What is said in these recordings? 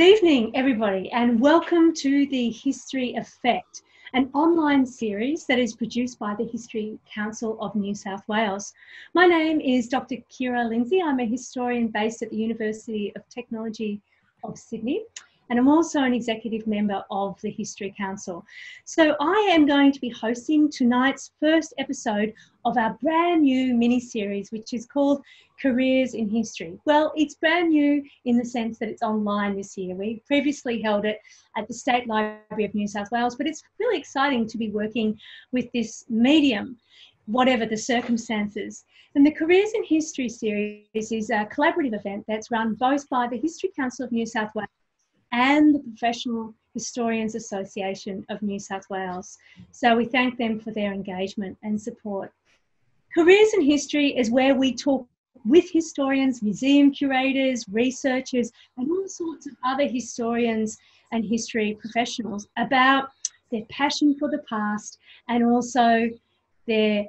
Good evening, everybody, and welcome to the History Effect, an online series that is produced by the History Council of New South Wales. My name is Dr. Kiera Lindsey. I'm a historian based at the University of Technology of Sydney, and I'm also an executive member of the History Council. So I am going to be hosting tonight's first episode of our brand new mini series, which is called Careers in History. Well, it's brand new in the sense that it's online this year. We previously held it at the State Library of New South Wales, but it's really exciting to be working with this medium whatever the circumstances. And the Careers in History series is a collaborative event that's run both by the History Council of New South Wales and the Professional Historians Association of New South Wales. So we thank them for their engagement and support. Careers in History is where we talk with historians, museum curators, researchers, and all sorts of other historians and history professionals about their passion for the past and also their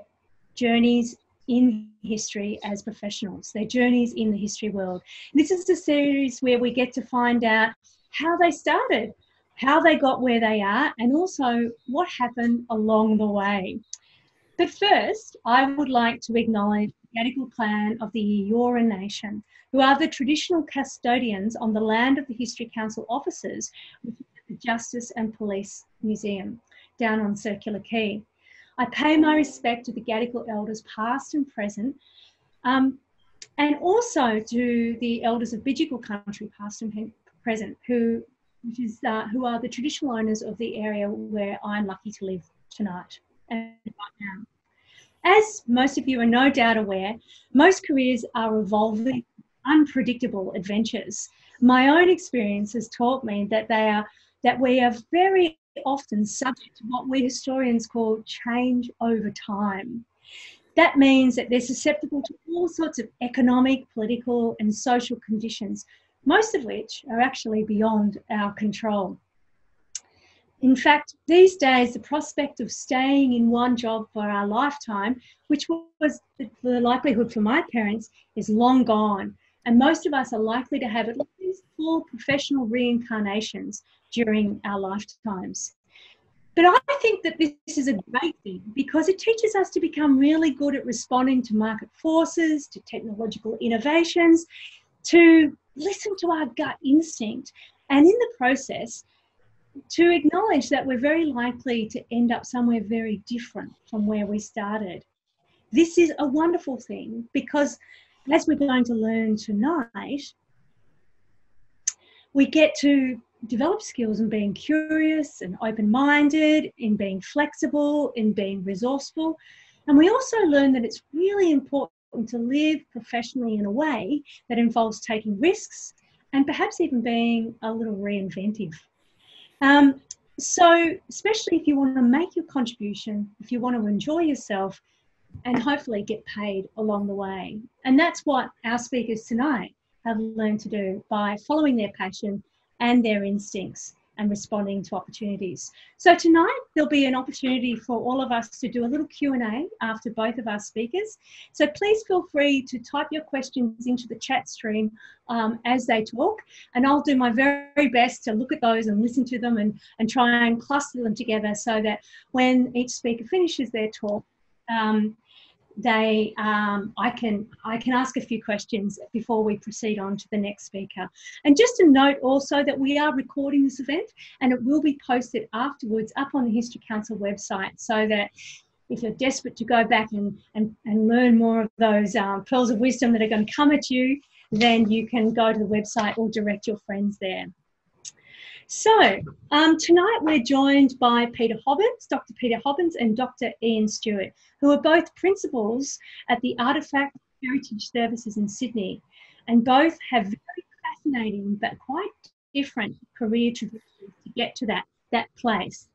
journeys in history as professionals, their journeys in the history world. This is a series where we get to find out how they started, how they got where they are, and also what happened along the way. But first, I would like to acknowledge the Gadigal clan of the Eora Nation, who are the traditional custodians on the land of the History Council offices, the Justice and Police Museum down on Circular Quay. I pay my respect to the Gadigal elders, past and present, um, and also to the elders of Bidjigal country, past and present, who which is uh, who are the traditional owners of the area where I'm lucky to live tonight and right now. As most of you are no doubt aware, most careers are evolving, unpredictable adventures. My own experience has taught me that they are that we are very often subject to what we historians call change over time. That means that they're susceptible to all sorts of economic, political, and social conditions most of which are actually beyond our control. In fact, these days, the prospect of staying in one job for our lifetime, which was the likelihood for my parents, is long gone. And most of us are likely to have at least four professional reincarnations during our lifetimes. But I think that this is a great thing because it teaches us to become really good at responding to market forces, to technological innovations, to listen to our gut instinct, and in the process, to acknowledge that we're very likely to end up somewhere very different from where we started. This is a wonderful thing because, as we're going to learn tonight, we get to develop skills in being curious and open minded, in being flexible, in being resourceful. And we also learn that it's really important to live professionally in a way that involves taking risks and perhaps even being a little reinventive. Um, so, especially if you want to make your contribution, if you want to enjoy yourself, and hopefully get paid along the way. And that's what our speakers tonight have learned to do by following their passion and their instincts and responding to opportunities. So tonight there'll be an opportunity for all of us to do a little Q&A after both of our speakers. So please feel free to type your questions into the chat stream um, as they talk and I'll do my very best to look at those and listen to them and, and try and cluster them together so that when each speaker finishes their talk, um, they um, I can I can ask a few questions before we proceed on to the next speaker. And just a note also that we are recording this event and it will be posted afterwards up on the History Council website so that if you're desperate to go back and, and, and learn more of those um, pearls of wisdom that are going to come at you, then you can go to the website or direct your friends there. So um, tonight we're joined by Peter Hobbins, Dr. Peter Hobbins and Dr. Iain Stuart, who are both principals at the Artefact Heritage Services in Sydney, and both have very fascinating but quite different career trajectories to get to that, that place.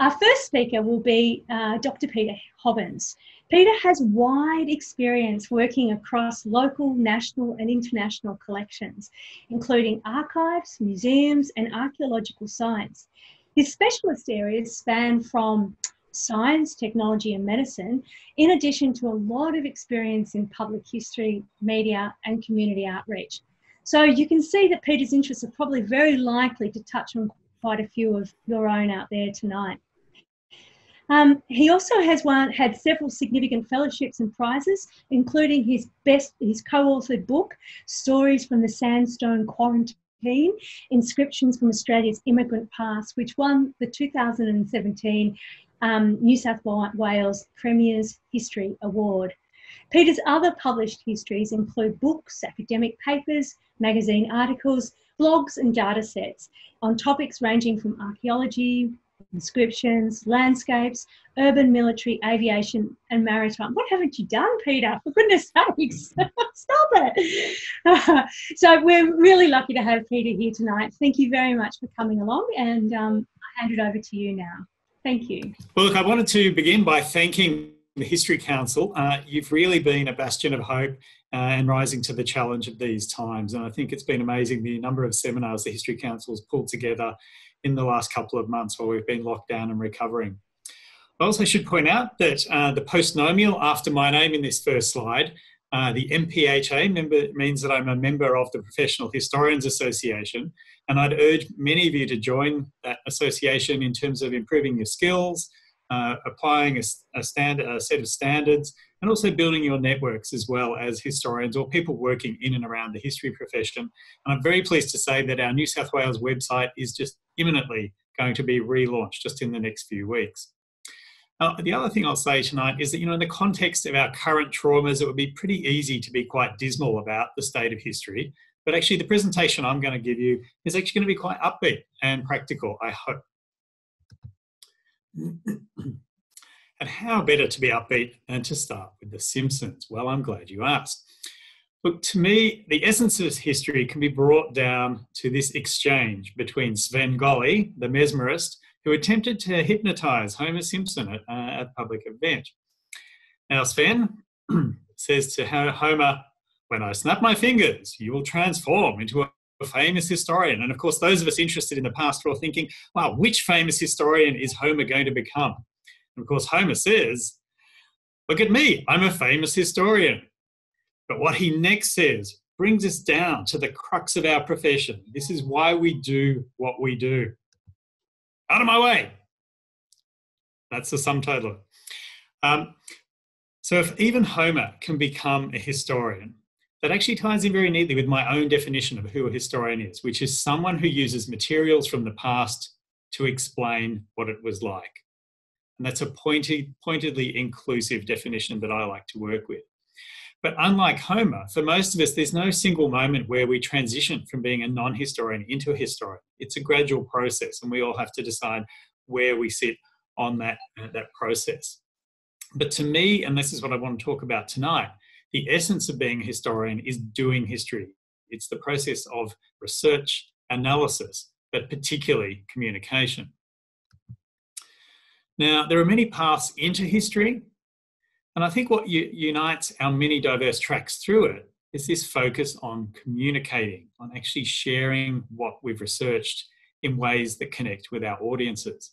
Our first speaker will be uh, Dr. Peter Hobbins. Peter has wide experience working across local, national, and international collections, including archives, museums, and archaeological sites. His specialist areas span from science, technology, and medicine, in addition to a lot of experience in public history, media, and community outreach. So you can see that Peter's interests are probably very likely to touch on quite a few of your own out there tonight. Um, he also has one, had several significant fellowships and prizes, including his best, his co-authored book, Stories from the Sandstone Quarantine, Inscriptions from Australia's Immigrant Past, which won the 2017 um, New South Wales Premier's History Award. Peter's other published histories include books, academic papers, magazine articles, blogs and data sets on topics ranging from archaeology, inscriptions, landscapes, urban, military, aviation, and maritime. What haven't you done, Peter? For goodness sakes, stop it. so we're really lucky to have Peter here tonight. Thank you very much for coming along, and um, I hand it over to you now. Thank you. Well, look, I wanted to begin by thanking the History Council. Uh, you've really been a bastion of hope uh, and rising to the challenge of these times. And I think it's been amazing the number of seminars the History Council has pulled together in the last couple of months while we've been locked down and recovering. I also should point out that uh, the postnomial after my name in this first slide, uh, the MPHA member means that I'm a member of the Professional Historians Association, and I'd urge many of you to join that association in terms of improving your skills, uh, applying a, a, standard, a set of standards, and also building your networks as well as historians or people working in and around the history profession. And I'm very pleased to say that our New South Wales website is just imminently going to be relaunched just in the next few weeks. Uh, the other thing I'll say tonight is that, you know, in the context of our current traumas, it would be pretty easy to be quite dismal about the state of history. But actually, the presentation I'm going to give you is actually going to be quite upbeat and practical, I hope. and how better to be upbeat than to start with The Simpsons? Well, I'm glad you asked. Look, to me, the essence of history can be brought down to this exchange between Svengali, the mesmerist, who attempted to hypnotize Homer Simpson at, uh, a public event. Now, Sven says to Homer, When I snap my fingers, you will transform into a famous historian. And of course, those of us interested in the past are all thinking, wow, which famous historian is Homer going to become? And of course, Homer says, look at me, I'm a famous historian. But what he next says brings us down to the crux of our profession. This is why we do what we do. Out of my way. That's the sum total. Um, so if even Homer can become a historian, that actually ties in very neatly with my own definition of who a historian is, which is someone who uses materials from the past to explain what it was like. And that's a pointed, pointedly inclusive definition that I like to work with. But unlike Homer, for most of us, there's no single moment where we transition from being a non historian into a historian. It's a gradual process, and we all have to decide where we sit on that, uh, that process. But to me, and this is what I want to talk about tonight, the essence of being a historian is doing history. It's the process of research, analysis, but particularly communication. Now, there are many paths into history, and I think what unites our many diverse tracks through it is this focus on communicating, on actually sharing what we've researched in ways that connect with our audiences.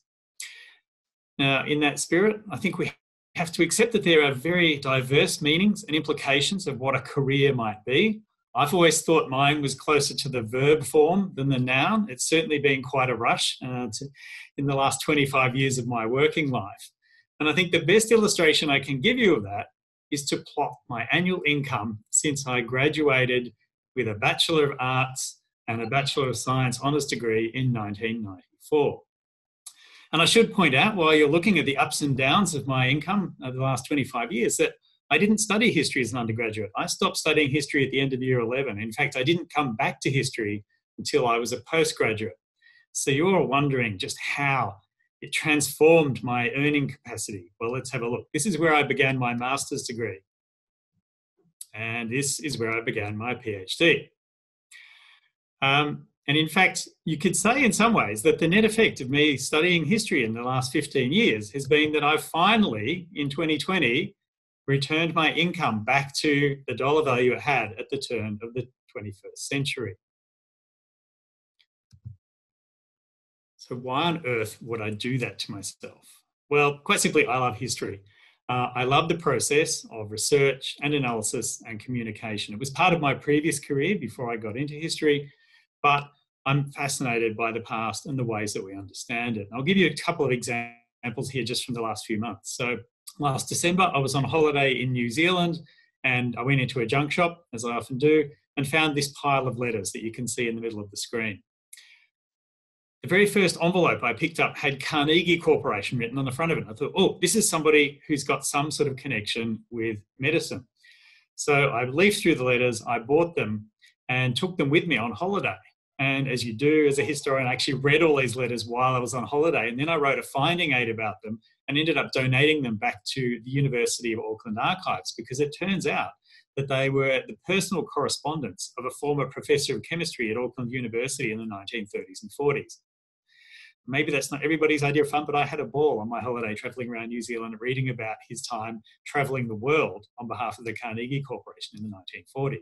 Now, in that spirit, I think we have to accept that there are very diverse meanings and implications of what a career might be. I've always thought mine was closer to the verb form than the noun. It's certainly been quite a rush uh, to, in the last 25 years of my working life. And I think the best illustration I can give you of that is to plot my annual income since I graduated with a Bachelor of Arts and a Bachelor of Science honours degree in 1994. And I should point out, while you're looking at the ups and downs of my income over the last 25 years, that I didn't study history as an undergraduate. I stopped studying history at the end of year 11. In fact, I didn't come back to history until I was a postgraduate. So you're wondering just how it transformed my earning capacity. Well, let's have a look. This is where I began my master's degree. And this is where I began my PhD. Um, and in fact, you could say in some ways that the net effect of me studying history in the last 15 years has been that I've finally, in 2020, returned my income back to the dollar value it had at the turn of the 21st century. So, why on earth would I do that to myself? Well, quite simply, I love history. Uh, I love the process of research and analysis and communication. It was part of my previous career before I got into history, but I'm fascinated by the past and the ways that we understand it. I'll give you a couple of examples here just from the last few months. So, last December, I was on holiday in New Zealand and I went into a junk shop, as I often do, and found this pile of letters that you can see in the middle of the screen. The very first envelope I picked up had Carnegie Corporation written on the front of it. I thought, oh, this is somebody who's got some sort of connection with medicine. So I leafed through the letters, I bought them, and took them with me on holiday. And as you do as a historian, I actually read all these letters while I was on holiday. And then I wrote a finding aid about them and ended up donating them back to the University of Auckland Archives because it turns out that they were the personal correspondence of a former professor of chemistry at Auckland University in the 1930s and 40s maybe that's not everybody's idea of fun, but I had a ball on my holiday traveling around New Zealand reading about his time traveling the world on behalf of the Carnegie Corporation in the 1940s.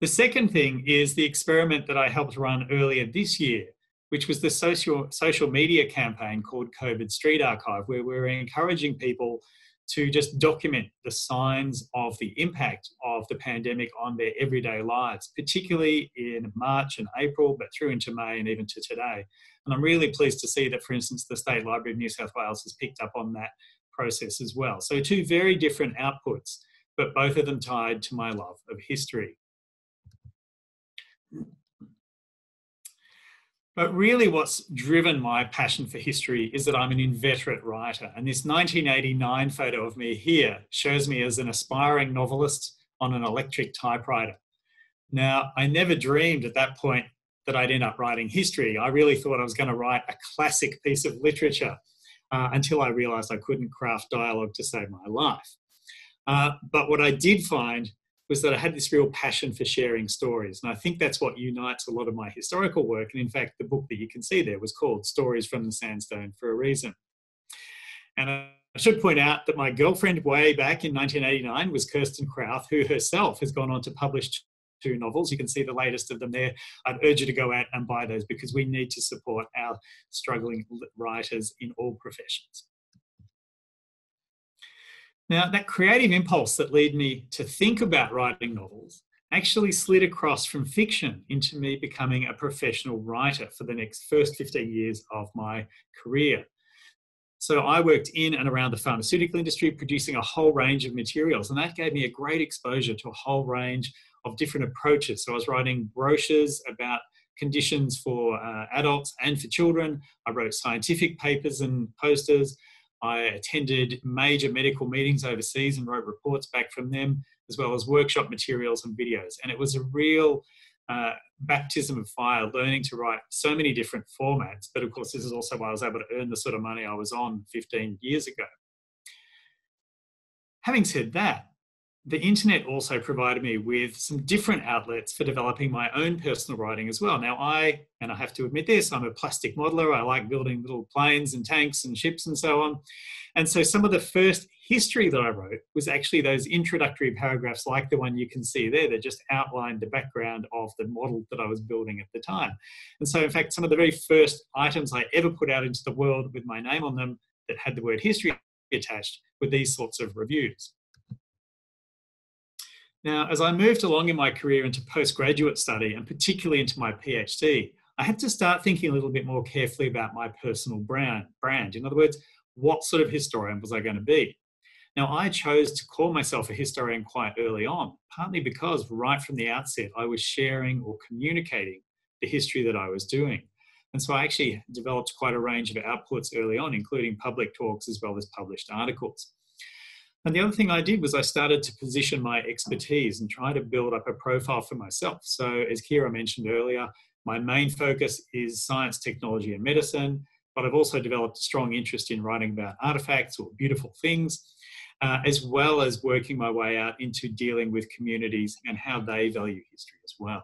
The second thing is the experiment that I helped run earlier this year, which was the social, social media campaign called COVID Street Archive, where we we're encouraging people to just document the signs of the impact of the pandemic on their everyday lives, particularly in March and April, but through into May and even to today. And I'm really pleased to see that, for instance, the State Library of New South Wales has picked up on that process as well. So, two very different outputs, but both of them tied to my love of history. But really, what's driven my passion for history is that I'm an inveterate writer. And this 1989 photo of me here shows me as an aspiring novelist on an electric typewriter. Now, I never dreamed at that point that I'd end up writing history. I really thought I was going to write a classic piece of literature uh, until I realized I couldn't craft dialogue to save my life. Uh, but what I did find was that I had this real passion for sharing stories. And I think that's what unites a lot of my historical work. And in fact, the book that you can see there was called Stories from the Sandstone for a reason. And I should point out that my girlfriend way back in 1989 was Kirsten Krauth, who herself has gone on to publish two novels. You can see the latest of them there. I'd urge you to go out and buy those because we need to support our struggling writers in all professions. Now, that creative impulse that led me to think about writing novels actually slid across from fiction into me becoming a professional writer for the next first 15 years of my career. So I worked in and around the pharmaceutical industry producing a whole range of materials, and that gave me a great exposure to a whole range of different approaches. So I was writing brochures about conditions for uh, adults and for children. I wrote scientific papers and posters. I attended major medical meetings overseas and wrote reports back from them, as well as workshop materials and videos. And it was a real uh, baptism of fire learning to write so many different formats. But of course, this is also why I was able to earn the sort of money I was on 15 years ago. Having said that, the internet also provided me with some different outlets for developing my own personal writing as well. Now, I, and I have to admit this, I'm a plastic modeler. I like building little planes and tanks and ships and so on. And so some of the first history that I wrote was actually those introductory paragraphs, like the one you can see there, that just outlined the background of the model that I was building at the time. And so, in fact, some of the very first items I ever put out into the world with my name on them that had the word history attached were these sorts of reviews. Now, as I moved along in my career into postgraduate study and particularly into my PhD, I had to start thinking a little bit more carefully about my personal brand. brand. In other words, what sort of historian was I going to be? Now, I chose to call myself a historian quite early on, partly because right from the outset, I was sharing or communicating the history that I was doing. And so I actually developed quite a range of outputs early on, including public talks as well as published articles. And the other thing I did was I started to position my expertise and try to build up a profile for myself. So, as Kiera mentioned earlier, my main focus is science, technology, and medicine, but I've also developed a strong interest in writing about artifacts or beautiful things, uh, as well as working my way out into dealing with communities and how they value history as well.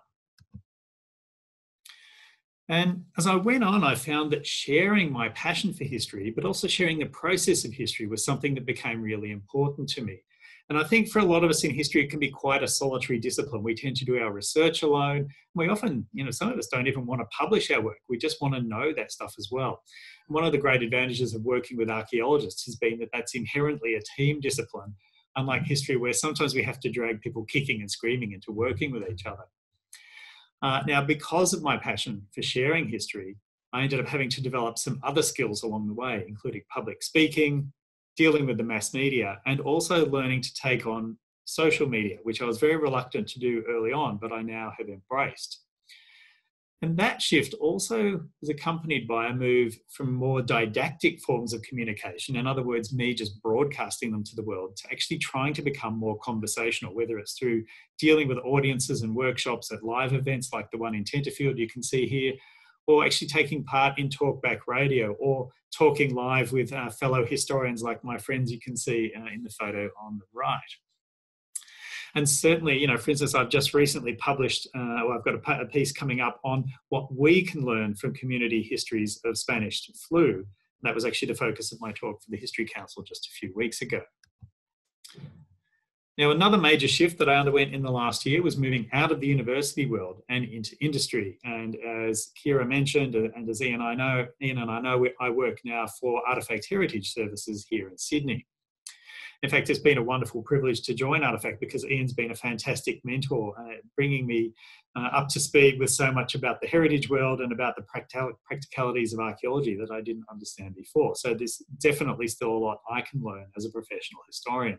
And as I went on, I found that sharing my passion for history, but also sharing the process of history, was something that became really important to me. And I think for a lot of us in history, it can be quite a solitary discipline. We tend to do our research alone. We often, you know, some of us don't even want to publish our work. We just want to know that stuff as well. And one of the great advantages of working with archaeologists has been that that's inherently a team discipline, unlike history, where sometimes we have to drag people kicking and screaming into working with each other. Uh, now, because of my passion for sharing history, I ended up having to develop some other skills along the way, including public speaking, dealing with the mass media and also learning to take on social media, which I was very reluctant to do early on, but I now have embraced. And that shift also was accompanied by a move from more didactic forms of communication, in other words, me just broadcasting them to the world, to actually trying to become more conversational, whether it's through dealing with audiences and workshops at live events like the one in Tenterfield you can see here, or actually taking part in talkback radio or talking live with uh, fellow historians like my friends you can see uh, in the photo on the right. And certainly, you know, for instance, I've just recently published, uh, well, I've got a, a, piece coming up on what we can learn from community histories of Spanish flu. That was actually the focus of my talk for the History Council just a few weeks ago. Now, another major shift that I underwent in the last year was moving out of the university world and into industry. And as Kiera mentioned, uh, and as Iain and I know, Iain and I know, I work now for Artefact Heritage Services here in Sydney. In fact, it's been a wonderful privilege to join Artefact because Iain's been a fantastic mentor, uh, bringing me uh, up to speed with so much about the heritage world and about the practicalities of archaeology that I didn't understand before. So there's definitely still a lot I can learn as a professional historian.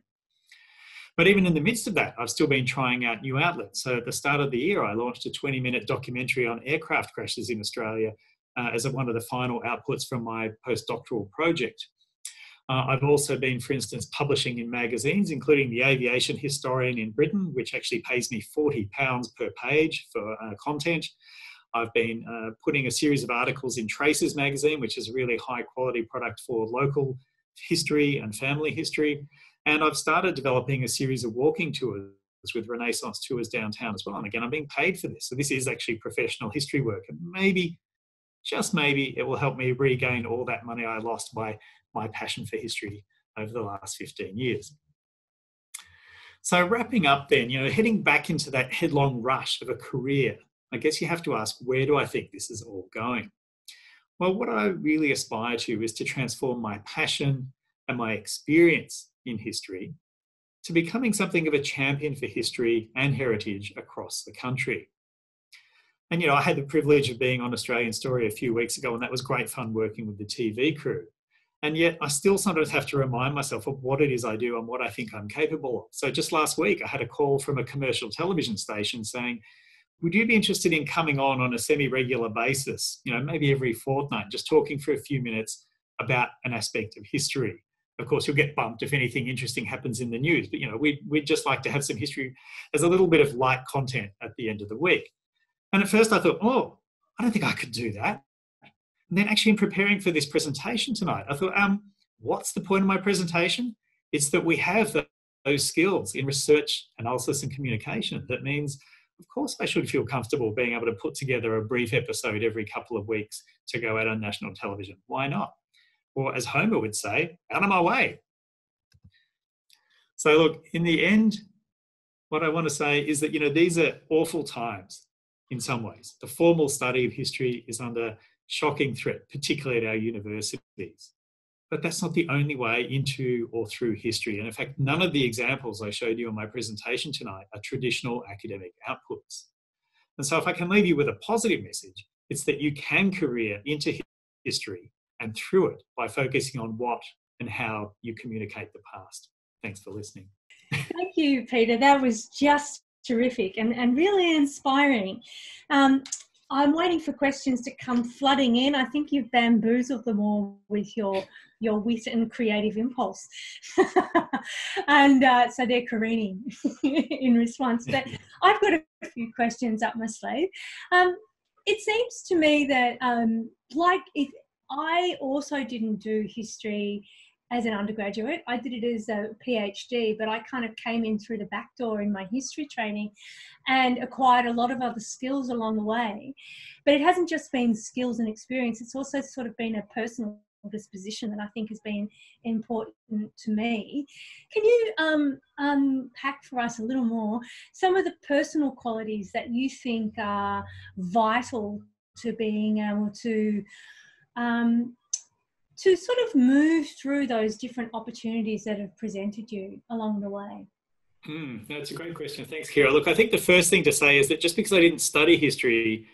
But even in the midst of that, I've still been trying out new outlets. So at the start of the year, I launched a 20 minute documentary on aircraft crashes in Australia uh, as one of the final outputs from my postdoctoral project. Uh, I've also been, for instance, publishing in magazines, including The Aviation Historian in Britain, which actually pays me £40 per page for uh, content. I've been uh, putting a series of articles in Traces magazine, which is a really high quality product for local history and family history. And I've started developing a series of walking tours with Renaissance Tours downtown as well. And again, I'm being paid for this. So this is actually professional history work. And maybe, just maybe, it will help me regain all that money I lost by my passion for history over the last 15 years. So wrapping up then, you know, heading back into that headlong rush of a career, I guess you have to ask, where do I think this is all going? Well, what I really aspire to is to transform my passion and my experience in history to becoming something of a champion for history and heritage across the country. And, you know, I had the privilege of being on Australian Story a few weeks ago, and that was great fun working with the TV crew. And yet, I still sometimes have to remind myself of what it is I do and what I think I'm capable of. So, just last week, I had a call from a commercial television station saying, Would you be interested in coming on on a semi regular basis, you know, maybe every fortnight, just talking for a few minutes about an aspect of history? of course you'll get bumped if anything interesting happens in the news but you know we'd, we'd just like to have some history as a little bit of light content at the end of the week and at first i thought oh i don't think i could do that and then actually in preparing for this presentation tonight i thought um what's the point of my presentation it's that we have those skills in research analysis and communication that means of course i should feel comfortable being able to put together a brief episode every couple of weeks to go out on national television why not or as Homer would say, out of my way. So, look, in the end, what I want to say is that, you know, these are awful times in some ways. The formal study of history is under shocking threat, particularly at our universities. But that's not the only way into or through history. And in fact, none of the examples I showed you in my presentation tonight are traditional academic outputs. And so, if I can leave you with a positive message, it's that you can career into history and through it by focusing on what and how you communicate the past. Thanks for listening. Thank you, Peter. That was just terrific and, and really inspiring. Um, I'm waiting for questions to come flooding in. I think you've bamboozled them all with your your wit and creative impulse, and uh, so they're careening in response. But I've got a few questions up my sleeve. Um, it seems to me that, um, like if I also didn't do history as an undergraduate. I did it as a PhD, but I kind of came in through the back door in my history training and acquired a lot of other skills along the way. But it hasn't just been skills and experience, it's also sort of been a personal disposition that I think has been important to me. Can you um, unpack for us a little more some of the personal qualities that you think are vital to being able to um, to sort of move through those different opportunities that have presented you along the way? Mm, that's a great question. Thanks, Kiera. Look, I think the first thing to say is that just because I didn't study history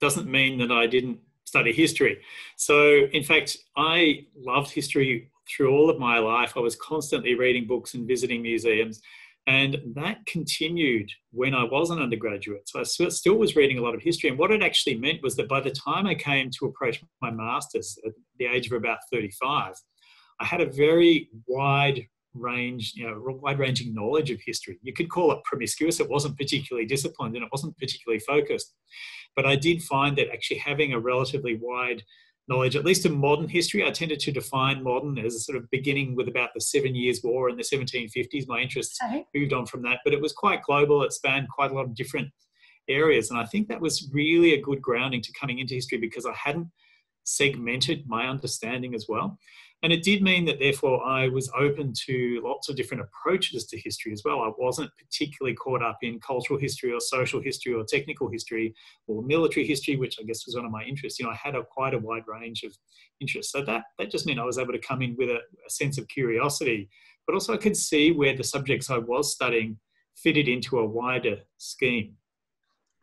doesn't mean that I didn't study history. So, in fact, I loved history through all of my life. I was constantly reading books and visiting museums. And that continued when I was an undergraduate. So I still was reading a lot of history. And what it actually meant was that by the time I came to approach my master's at the age of about 35, I had a very wide range, you know, wide ranging knowledge of history. You could call it promiscuous. It wasn't particularly disciplined and it wasn't particularly focused. But I did find that actually having a relatively wide knowledge, at least in modern history, I tended to define modern as a sort of beginning with about the Seven Years' War in the 1750s. My interests okay. moved on from that, but it was quite global. It spanned quite a lot of different areas. And I think that was really a good grounding to coming into history because I hadn't segmented my understanding as well. And it did mean that, therefore, I was open to lots of different approaches to history as well. I wasn't particularly caught up in cultural history or social history or technical history or military history, which I guess was one of my interests. You know, I had a quite a wide range of interests. So that, that just meant I was able to come in with a, a sense of curiosity, but also I could see where the subjects I was studying fitted into a wider scheme.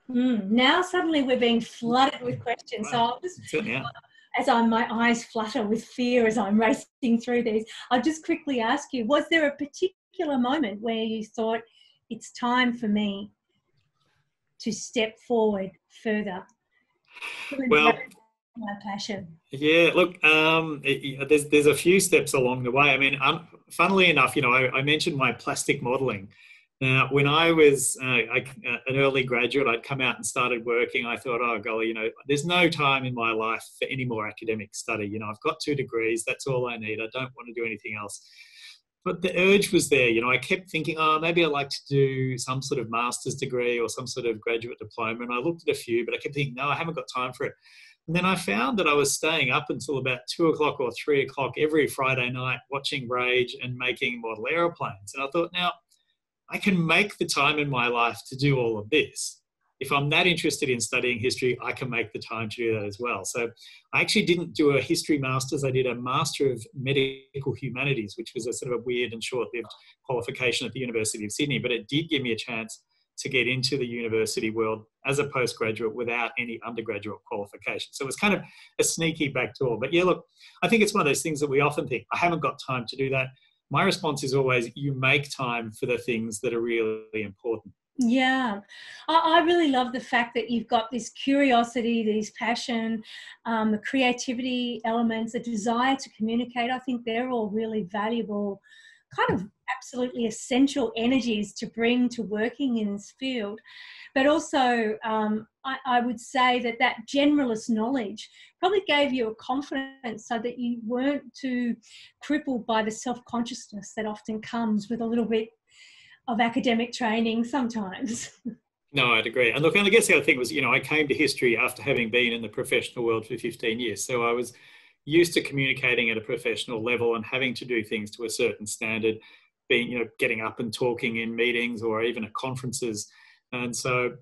Mm, now suddenly we're being flooded with questions. So I'll just, yeah as I'm, my eyes flutter with fear as I'm racing through these, I'll just quickly ask you was there a particular moment where you thought it's time for me to step forward further? Well, my passion. Yeah, look, um, it, there's there's a few steps along the way. I mean, um, funnily enough, you know, I, I mentioned my plastic modelling now, when I was uh, I, uh, an early graduate, I'd come out and started working. I thought, oh, golly, you know, there's no time in my life for any more academic study. You know, I've got two degrees, that's all I need. I don't want to do anything else. But the urge was there. You know, I kept thinking, oh, maybe I'd like to do some sort of master's degree or some sort of graduate diploma. And I looked at a few, but I kept thinking, no, I haven't got time for it. And then I found that I was staying up until about two o'clock or three o'clock every Friday night watching Rage and making model aeroplanes. And I thought, now, I can make the time in my life to do all of this. If I'm that interested in studying history, I can make the time to do that as well. So I actually didn't do a history master's. I did a master of medical humanities, which was a sort of a weird and short-lived qualification at the University of Sydney, but it did give me a chance to get into the university world as a postgraduate without any undergraduate qualification. So it was kind of a sneaky back door. But yeah, look, I think it's one of those things that we often think, I haven't got time to do that my response is always you make time for the things that are really important. Yeah, I, really love the fact that you've got this curiosity, this passion, um, the creativity elements, the desire to communicate. I think they're all really valuable, kind of absolutely essential energies to bring to working in this field. But also, um, I, I, would say that that generalist knowledge probably gave you a confidence so that you weren't too crippled by the self consciousness that often comes with a little bit of academic training sometimes. No, I'd agree. And look, and I guess the other thing was, you know, I came to history after having been in the professional world for 15 years. So I was used to communicating at a professional level and having to do things to a certain standard, being, you know, getting up and talking in meetings or even at conferences. And so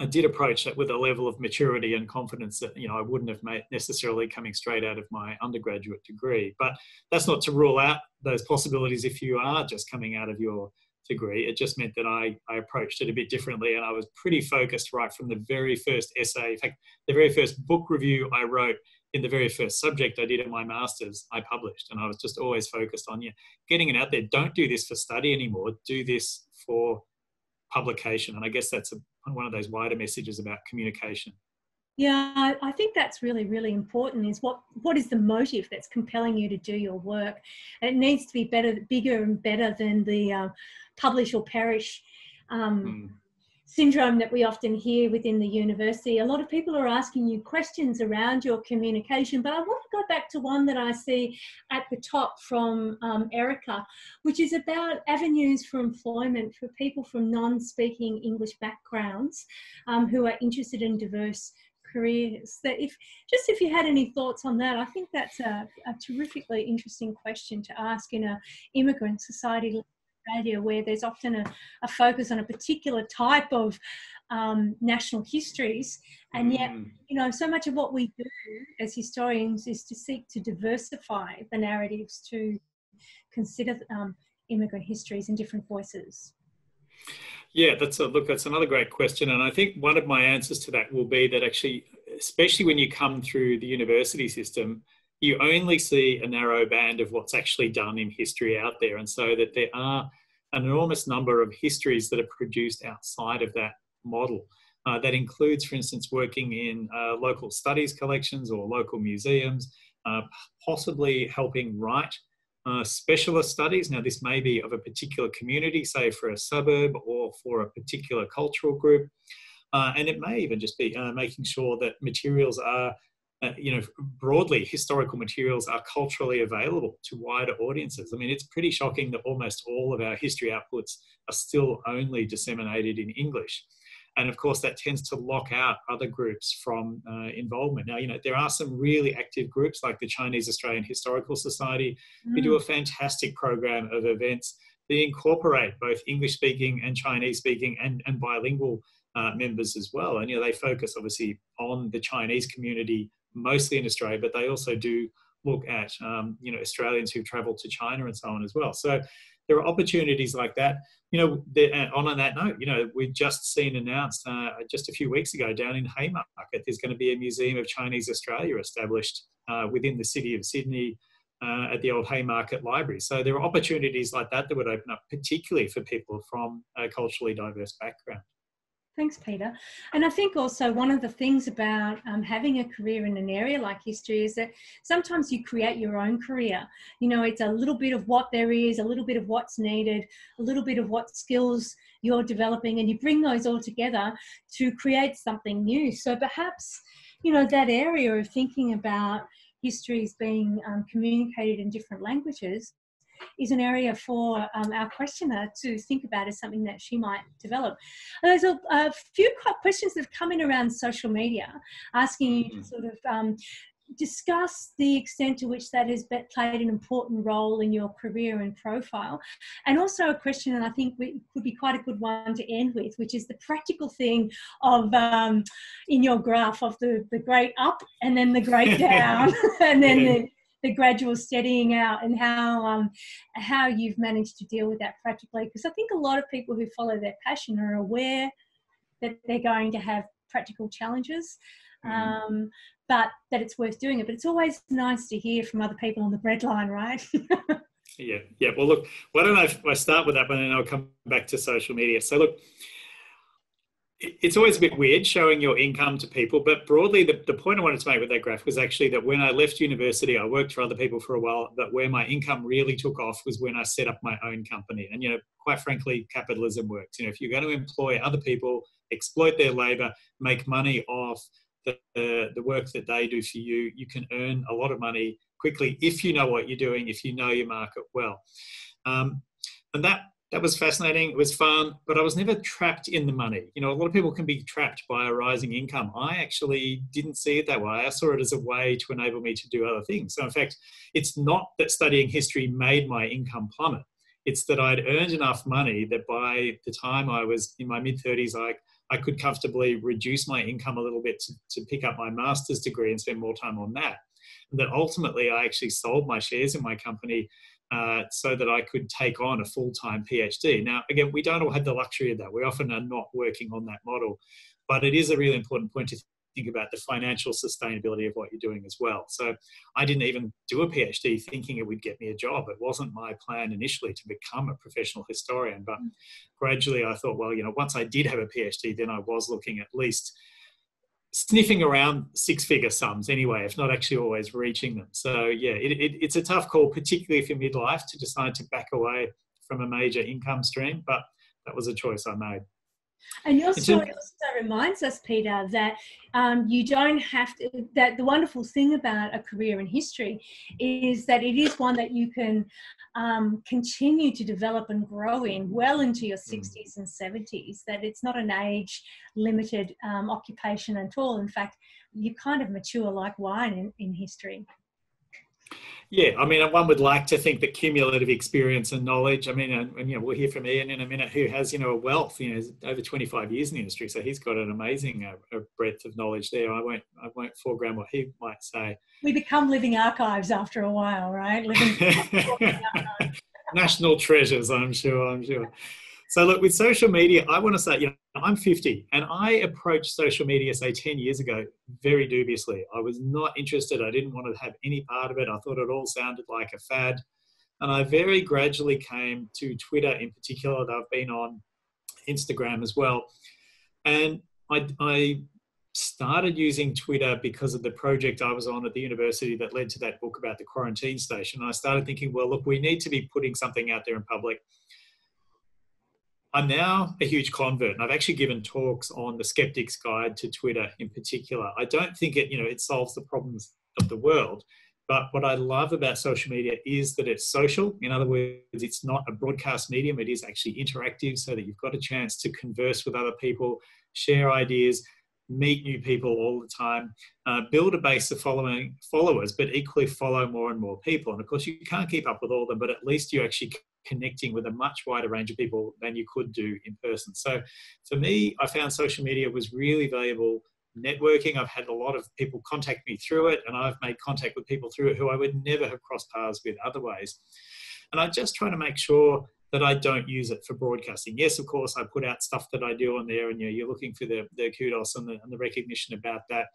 I did approach that with a level of maturity and confidence that you know I wouldn't have made necessarily coming straight out of my undergraduate degree. But that's not to rule out those possibilities if you are just coming out of your degree. It just meant that I, I approached it a bit differently and I was pretty focused right from the very first essay. In fact, the very first book review I wrote in the very first subject I did at my master's, I published. And I was just always focused on yeah, getting it out there. Don't do this for study anymore. Do this for publication. And I guess that's a, one of those wider messages about communication. Yeah, I think that's really, really important. Is what what is the motive that's compelling you to do your work? And it needs to be better, bigger, and better than the uh, publish or perish um, mm syndrome that we often hear within the university. A lot of people are asking you questions around your communication, but I want to go back to one that I see at the top from um, Erica, which is about avenues for employment for people from non speaking English backgrounds um, who are interested in diverse careers. That if just if you had any thoughts on that, I think that's a, a terrifically interesting question to ask in a immigrant society Australia, where there's often a, a focus on a particular type of um, national histories, and yet mm. you know so much of what we do as historians is to seek to diversify the narratives to consider um, immigrant histories and different voices. Yeah, that's a look. That's another great question, and I think one of my answers to that will be that actually, especially when you come through the university system, you only see a narrow band of what's actually done in history out there, and so that there are an enormous number of histories that are produced outside of that model. Uh, that includes, for instance, working in uh, local studies collections or local museums, uh, possibly helping write uh, specialist studies. Now, this may be of a particular community, say for a suburb or for a particular cultural group. Uh, and it may even just be uh, making sure that materials are, uh, you know, broadly, historical materials are culturally available to wider audiences. I mean, it's pretty shocking that almost all of our history outputs are still only disseminated in English and of course that tends to lock out other groups from uh, involvement now you know there are some really active groups like the chinese australian historical society mm. who do a mm. fantastic program of events that incorporate both english speaking and chinese speaking and, and bilingual uh, members as well and you know they focus obviously on the chinese community mostly in australia but they also do look at um, you know australians who've travelled to china and so on as well so there are opportunities like that. You know, on on that note, you know, we've just seen announced uh, just a few weeks ago down in Haymarket, there's going to be a Museum of Chinese Australia established uh, within the city of Sydney. Uh, at the old Haymarket Library. So there are opportunities like that that would open up, particularly for people from a culturally diverse background. Thanks, Peter. And I think also one of the things about um, having a career in an area like history is that sometimes you create your own career. You know, it's a little bit of what there is, a little bit of what's needed, a little bit of what skills you're developing, and you bring those all together to create something new. So perhaps, you know, that area of thinking about histories being um, communicated in different languages is an area for um, our questioner to think about as something that she might develop. There's a, a, few questions that have come in around social media asking you to mm-hmm. sort of um, discuss the extent to which that has played an important role in your career and profile. And also a question that I think could be quite a good one to end with, which is the practical thing of um, in your graph of the, the great up and then the great down and then the the gradual steadying out and how um, how you've managed to deal with that practically. Because I think a lot of people who follow their passion are aware that they're going to have practical challenges. Mm. Um, but that it's worth doing it. But it's always nice to hear from other people on the breadline, right? yeah, yeah. Well, look, why don't I, I start with that one and I'll come back to social media. So, look, it's always a bit weird showing your income to people, but broadly, the, the point I wanted to make with that graph was actually that when I left university, I worked for other people for a while, but where my income really took off was when I set up my own company. And, you know, quite frankly, capitalism works. You know, if you're going to employ other people, exploit their labor, make money off the, the, the work that they do for you, you can earn a lot of money quickly if you know what you're doing, if you know your market well. Um, and that that was fascinating. It was fun, but I was never trapped in the money. You know, a lot of people can be trapped by a rising income. I actually didn't see it that way. I saw it as a way to enable me to do other things. So, in fact, it's not that studying history made my income plummet. It's that I'd earned enough money that by the time I was in my mid 30s, I, I could comfortably reduce my income a little bit to, to pick up my master's degree and spend more time on that. And that ultimately, I actually sold my shares in my company uh, so that I could take on a full time PhD. Now, again, we don't all have the luxury of that. We often are not working on that model, but it is a really important point to think about the financial sustainability of what you're doing as well. So I didn't even do a PhD thinking it would get me a job. It wasn't my plan initially to become a professional historian, but gradually I thought, well, you know, once I did have a PhD, then I was looking at least sniffing around six figure sums anyway, if not actually always reaching them. So, yeah, it, it, it's a tough call, particularly for midlife, to decide to back away from a major income stream, but that was a choice I made. And your story also reminds us, Peter, that um, you don't have to, that the wonderful thing about a career in history is that it is one that you can um, continue to develop and grow in well into your 60s mm. and 70s, that it's not an age limited um, occupation at all. In fact, you kind of mature like wine in, in history. Yeah, I mean, one would like to think that cumulative experience and knowledge. I mean, and, and, you know, we'll hear from Iain in a minute, who has you know a wealth, you know, over 25 years in the industry, so he's got an amazing uh, breadth of knowledge there. I won't, I won't foreground what he might say. We become living archives after a while, right? Living national treasures, I'm sure. I'm sure. So look, with social media, I want to say, you know, I'm 50 and I approached social media, say 10 years ago, very dubiously. I was not interested. I didn't want to have any part of it. I thought it all sounded like a fad. And I very gradually came to Twitter in particular. I've been on Instagram as well. And I, I started using Twitter because of the project I was on at the university that led to that book about the quarantine station. I started thinking, well, look, we need to be putting something out there in public I'm now a huge convert, and I've actually given talks on the skeptic's guide to Twitter in particular. I don't think it, you know, it solves the problems of the world, but what I love about social media is that it's social. In other words, it's not a broadcast medium; it is actually interactive, so that you've got a chance to converse with other people, share ideas, meet new people all the time, uh, build a base of following followers, but equally follow more and more people. And of course, you can't keep up with all of them, but at least you actually connecting with a much wider range of people than you could do in person. So for me, I found social media was really valuable networking. I've had a lot of people contact me through it, and I've made contact with people through it who I would never have crossed paths with otherwise. And I just try to make sure that I don't use it for broadcasting. Yes, of course, I put out stuff that I do on there, and you're looking for the, the kudos and the, and the recognition about that.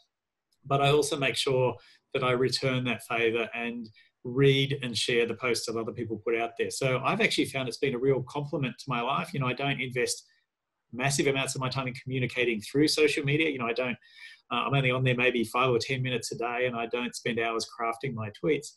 But I also make sure that I return that favor and read and share the posts that other people put out there. So I've actually found it's been a real compliment to my life. You know, I don't invest massive amounts of my time in communicating through social media. You know, I don't, uh, I'm only on there maybe five or 10 minutes a day and I don't spend hours crafting my tweets.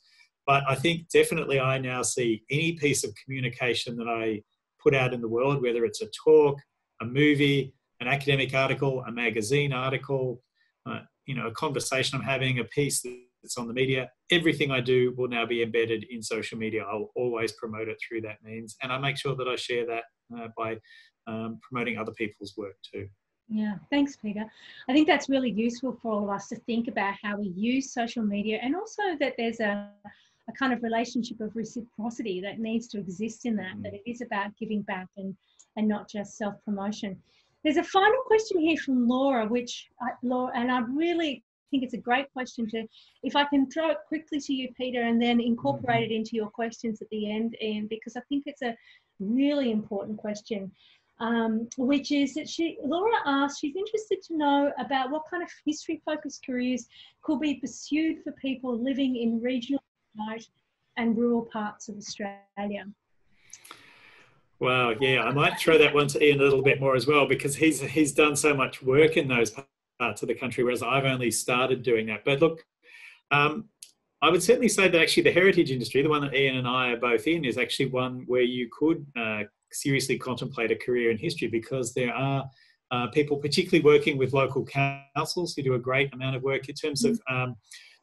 But I think definitely I now see any piece of communication that I put out in the world, whether it's a talk, a movie, an academic article, a magazine article, uh, you know, a conversation I'm having, a piece it's on the media. Everything I do will now be embedded in social media. I'll always promote it through that means, and I make sure that I share that uh, by um, promoting other people's work too. Yeah, thanks, Peter. I think that's really useful for all of us to think about how we use social media, and also that there's a a kind of relationship of reciprocity that needs to exist in that. Mm. That it is about giving back and and not just self promotion. There's a final question here from Laura, which I, Laura, and I'm really think it's a great question to, if I can throw it quickly to you, Peter, and then incorporate it into your questions at the end, Iain, because I think it's a really important question. Um, which is that she, Laura asked, she's interested to know about what kind of history focused careers could be pursued for people living in regional and rural parts of Australia. Wow, yeah, I might throw that one to Iain a little bit more as well because he's he's done so much work in those parts of the country, whereas I've only started doing that. But look, um, I would certainly say that actually the heritage industry, the one that Iain and I are both in, is actually one where you could uh, seriously contemplate a career in history because there are uh, people, particularly working with local councils, who do a great amount of work in terms of um,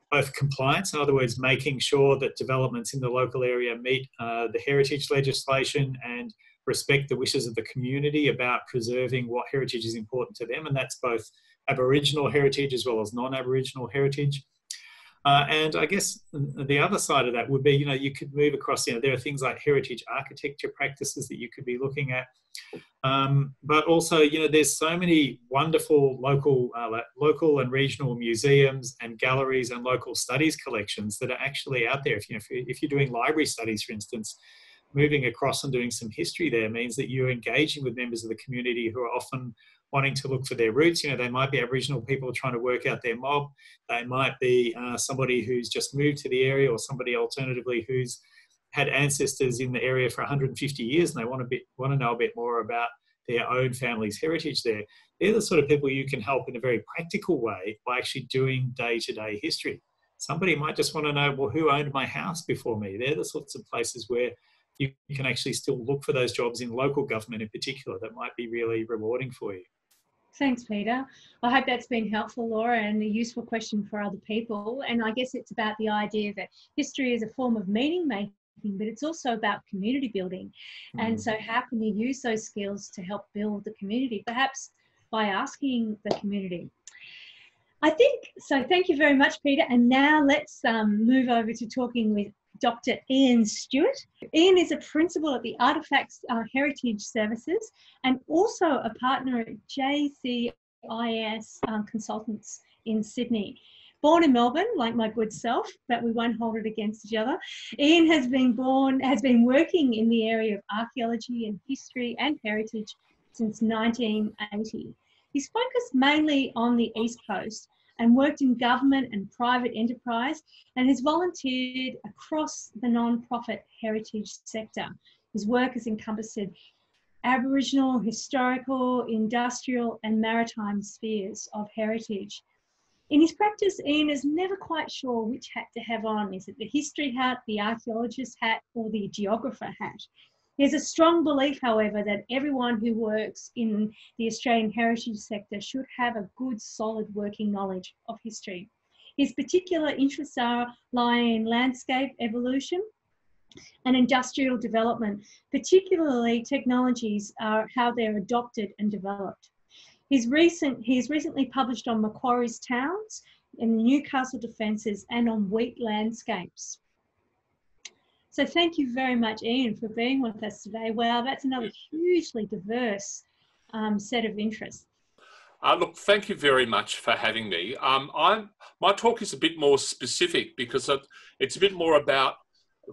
both compliance, in other words, making sure that developments in the local area meet uh, the heritage legislation and respect the wishes of the community about preserving what heritage is important to them, and that's both Aboriginal heritage as well as non-Aboriginal heritage. Uh, and I guess the other side of that would be, you know, you could move across, you know, there are things like heritage architecture practices that you could be looking at. Um, but also, you know, there's so many wonderful local, uh, local and regional museums and galleries and local studies collections that are actually out there. If, you know, if you're doing library studies, for instance, moving across and doing some history there means that you're engaging with members of the community who are often wanting to look for their roots. You know, they might be Aboriginal people trying to work out their mob. They might be uh, somebody who's just moved to the area, or somebody alternatively who's had ancestors in the area for 150 years, and they want to bit, want to know a bit more about their own family's heritage there. They're the sort of people you can help in a very practical way by actually doing day-to-day history. Somebody might just want to know, well, who owned my house before me? They're the sorts of places where you can actually still look for those jobs in local government in particular that might be really rewarding for you. Thanks, Peter. I hope that's been helpful, Laura, and a useful question for other people. And I guess it's about the idea that history is a form of meaning making, but it's also about community building. Mm. And so, how can you use those skills to help build the community? Perhaps by asking the community. I think so. Thank you very much, Peter. And now let's um, move over to talking with Dr. Iain Stuart. Iain is a principal at the Artefacts uh, Heritage Services and also a partner at JCIS um, Consultants in Sydney. Born in Melbourne, like my good self, but we won't hold it against each other. Iain has been born, has been working in the area of archaeology and history and heritage since 1980. He's focused mainly on the East Coast and worked in government and private enterprise and has volunteered across the non-profit heritage sector. His work has encompassed Aboriginal, historical, industrial and maritime spheres of heritage. In his practice, Iain is never quite sure which hat to have on. Is it the history hat, the archaeologist hat, or the geographer hat? There's a strong belief, however, that everyone who works in the Australian heritage sector should have a good, solid working knowledge of history. His particular interests are lie in landscape evolution and industrial development, particularly technologies are how they're adopted and developed. Recent, he's recently published on Macquarie's towns in the Newcastle defences and on wheat landscapes. So thank you very much, Iain, for being with us today. Wow, that's another hugely diverse um, set of interests. Uh, look, thank you very much for having me. Um, I'm, my talk is a bit more specific because it's a bit more about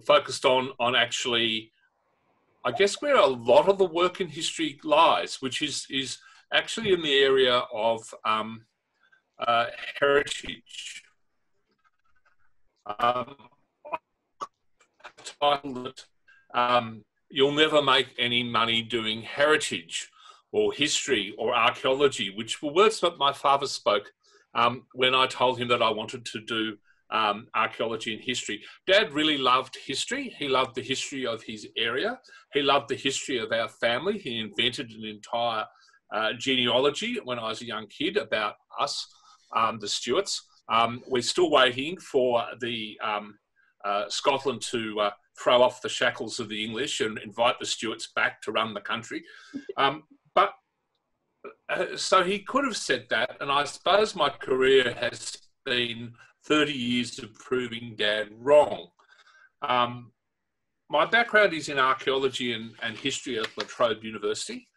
focused on on actually, I guess, where a lot of the work in history lies, which is is actually in the area of um, uh, heritage. Um, titled it um, You'll Never Make Any Money Doing Heritage or History or Archaeology, which were words that my father spoke um, when I told him that I wanted to do um, archaeology and history. Dad really loved history. He loved the history of his area. He loved the history of our family. He invented an entire uh, genealogy when I was a young kid about us, um, the Stuarts. Um, we're still waiting for the um, uh, Scotland to uh, throw off the shackles of the English and invite the Stuarts back to run the country. Um, but uh, so he could have said that, and I suppose my career has been 30 years of proving Dad wrong. Um, my background is in archaeology and, and history at La Trobe University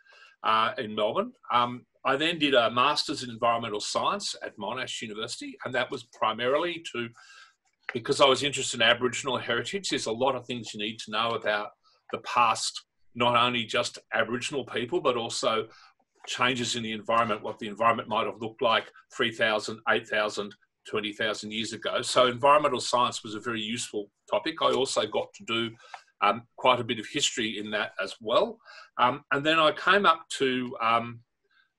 uh, in Melbourne. Um, I then did a master's in environmental science at Monash University, and that was primarily to because I was interested in Aboriginal heritage, there's a lot of things you need to know about the past, not only just Aboriginal people, but also changes in the environment, what the environment might have looked like 3,000, 8,000, 20,000 years ago. So environmental science was a very useful topic. I also got to do um, quite a bit of history in that as well. Um, and then I came up to um,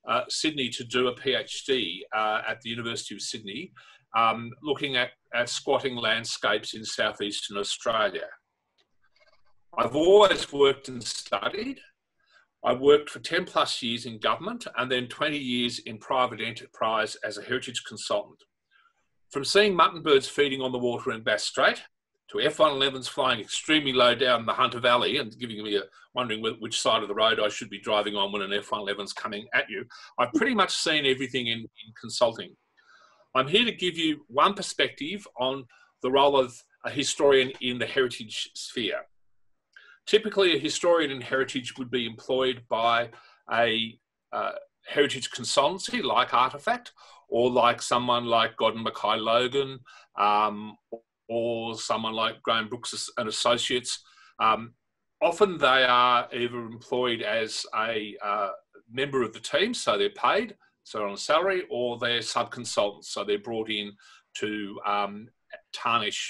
uh, Sydney to do a PhD uh, at the University of Sydney um, looking at, at squatting landscapes in southeastern Australia. I've always worked and studied. I worked for 10 plus years in government and then 20 years in private enterprise as a heritage consultant. From seeing mutton birds feeding on the water in Bass Strait to F-111s flying extremely low down the Hunter Valley and giving me a wondering which side of the road I should be driving on when an F-111's coming at you, I've pretty much seen everything in, in consulting. I'm here to give you one perspective on the role of a historian in the heritage sphere. Typically, a historian in heritage would be employed by a uh, heritage consultancy like Artefact, or like someone like Godden Mackay Logan, um, or someone like Graham Brooks and Associates. Um, often they are either employed as a uh, member of the team, so they're paid, so on salary, or they're sub-consultants, so they're brought in to um, tarnish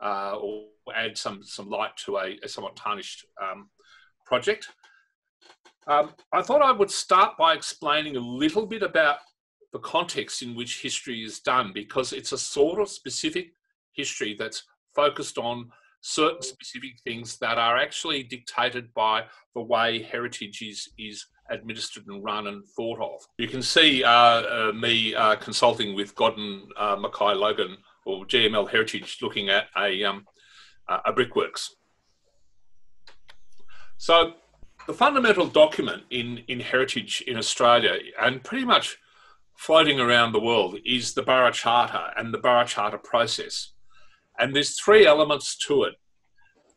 uh, or add some some light to a, a somewhat tarnished um, project. Um, I thought I would start by explaining a little bit about the context in which history is done, because it's a sort of specific history that's focused on certain specific things that are actually dictated by the way heritage is, is administered and run and thought of. You can see uh, uh, me uh, consulting with Godden uh, Mackay Logan or GML Heritage looking at a, um, a brickworks. So the fundamental document in, in heritage in Australia and pretty much floating around the world is the Burra Charter and the Burra Charter process. And there's three elements to it.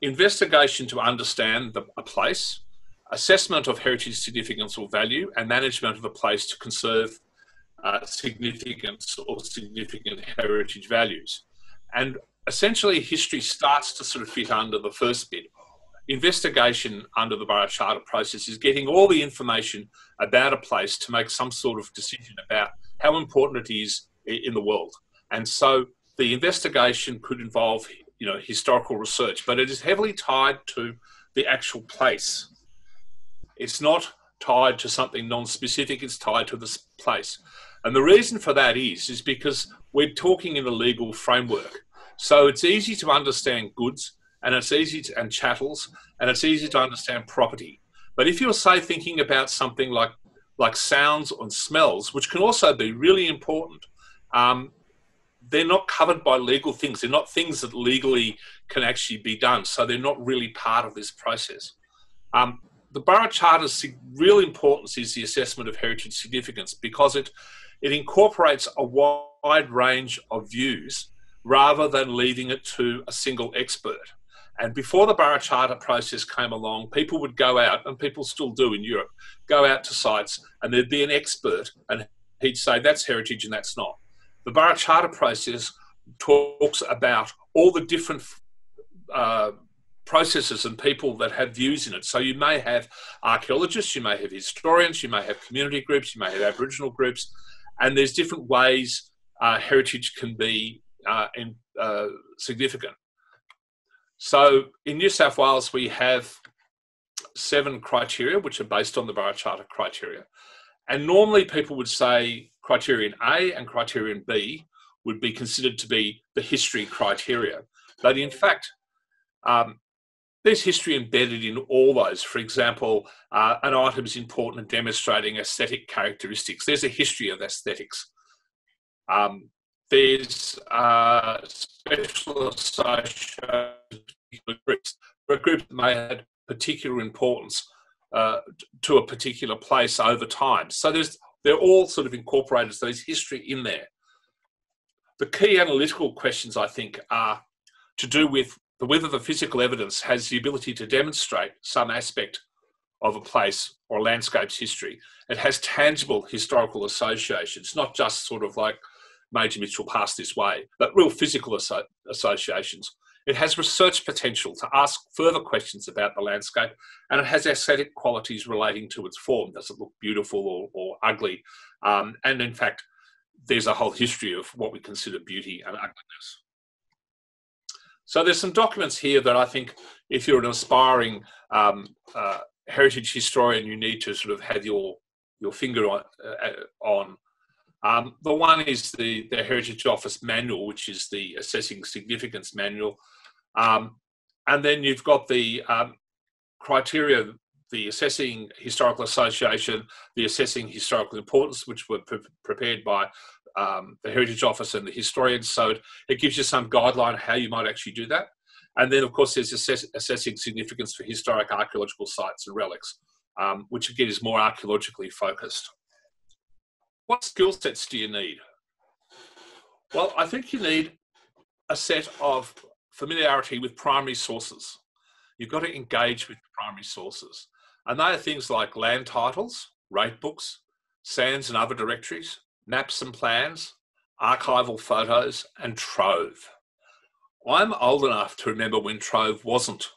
Investigation to understand the, a place, assessment of heritage significance or value, and management of a place to conserve uh, significance or significant heritage values. And essentially, history starts to sort of fit under the first bit. Investigation under the Burra Charter process is getting all the information about a place to make some sort of decision about how important it is in the world. And so the investigation could involve, you know, historical research, but it is heavily tied to the actual place. It's not tied to something non-specific, it's tied to this place. And the reason for that is, is because we're talking in a legal framework. So it's easy to understand goods and it's easy to, and chattels and it's easy to understand property. But if you're say thinking about something like like sounds and smells, which can also be really important, um, they're not covered by legal things. They're not things that legally can actually be done. So they're not really part of this process. Um, the Burra Charter's real importance is the assessment of heritage significance because it it incorporates a wide range of views rather than leaving it to a single expert. And before the Borough Charter process came along, people would go out, and people still do in Europe, go out to sites, and there'd be an expert, and he'd say, that's heritage and that's not. The Burra Charter process talks about all the different uh, processes and people that have views in it. So you may have archaeologists, you may have historians, you may have community groups, you may have Aboriginal groups, and there's different ways uh, heritage can be uh, in, uh, significant. So in New South Wales, we have seven criteria which are based on the Burra Charter criteria. And normally people would say criterion A and criterion B would be considered to be the history criteria. But in fact, um, there's history embedded in all those. For example, uh, an item is important in demonstrating aesthetic characteristics. There's a history of aesthetics. Um, there's uh, special. There are groups that may have particular importance uh, to a particular place over time. So there's they're all sort of incorporated. So there's history in there. The key analytical questions, I think, are to do with whether the physical evidence has the ability to demonstrate some aspect of a place or landscape's history. It has tangible historical associations, not just sort of like Major Mitchell passed this way, but real physical asso- associations. It has research potential to ask further questions about the landscape, and it has aesthetic qualities relating to its form. Does it look beautiful or, or ugly? Um, and in fact, there's a whole history of what we consider beauty and ugliness. So there's some documents here that I think if you're an aspiring um, uh, heritage historian, you need to sort of have your your finger on. Uh, on. Um, the one is the, the Heritage Office Manual, which is the Assessing Significance Manual. Um, and then you've got the um, criteria, the Assessing Historical Association, the Assessing Historical Importance, which were pre- prepared by um, the Heritage Office and the historians. So it, gives you some guideline how you might actually do that. And then, of course, there's assess- assessing significance for historic archaeological sites and relics, um, which again is more archaeologically focused. What skill sets do you need? Well, I think you need a set of familiarity with primary sources. You've got to engage with primary sources. And they are things like land titles, rate books, Sands and other directories, maps and plans, archival photos, and Trove. I'm old enough to remember when Trove wasn't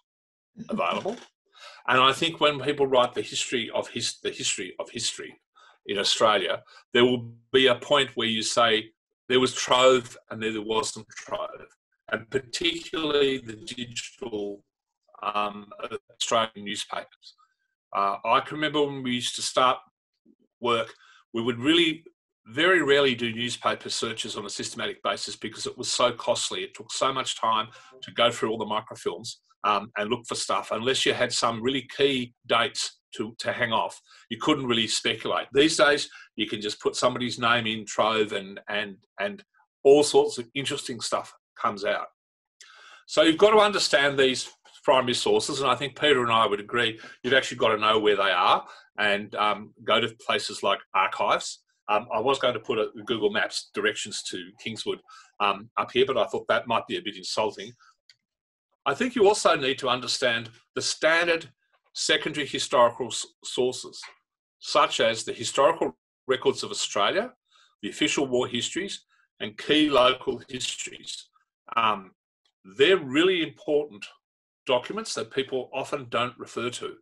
mm-hmm. available. And I think when people write the history of his, the history of history in Australia, there will be a point where you say there was Trove and there wasn't Trove and particularly the digital um, Australian newspapers. Uh, I can remember when we used to start work, we would really very rarely do newspaper searches on a systematic basis because it was so costly. It took so much time to go through all the microfilms um, and look for stuff unless you had some really key dates to, to hang off. You couldn't really speculate. These days, you can just put somebody's name in Trove and, and, and all sorts of interesting stuff comes out. So you've got to understand these primary sources, and I think Peter and I would agree you've actually got to know where they are and um, go to places like archives. Um, I was going to put a Google Maps directions to Kingswood um, up here, but I thought that might be a bit insulting. I think you also need to understand the standard secondary historical sources, such as the historical records of Australia, the official war histories, and key local histories. Um, they're really important documents that people often don't refer to.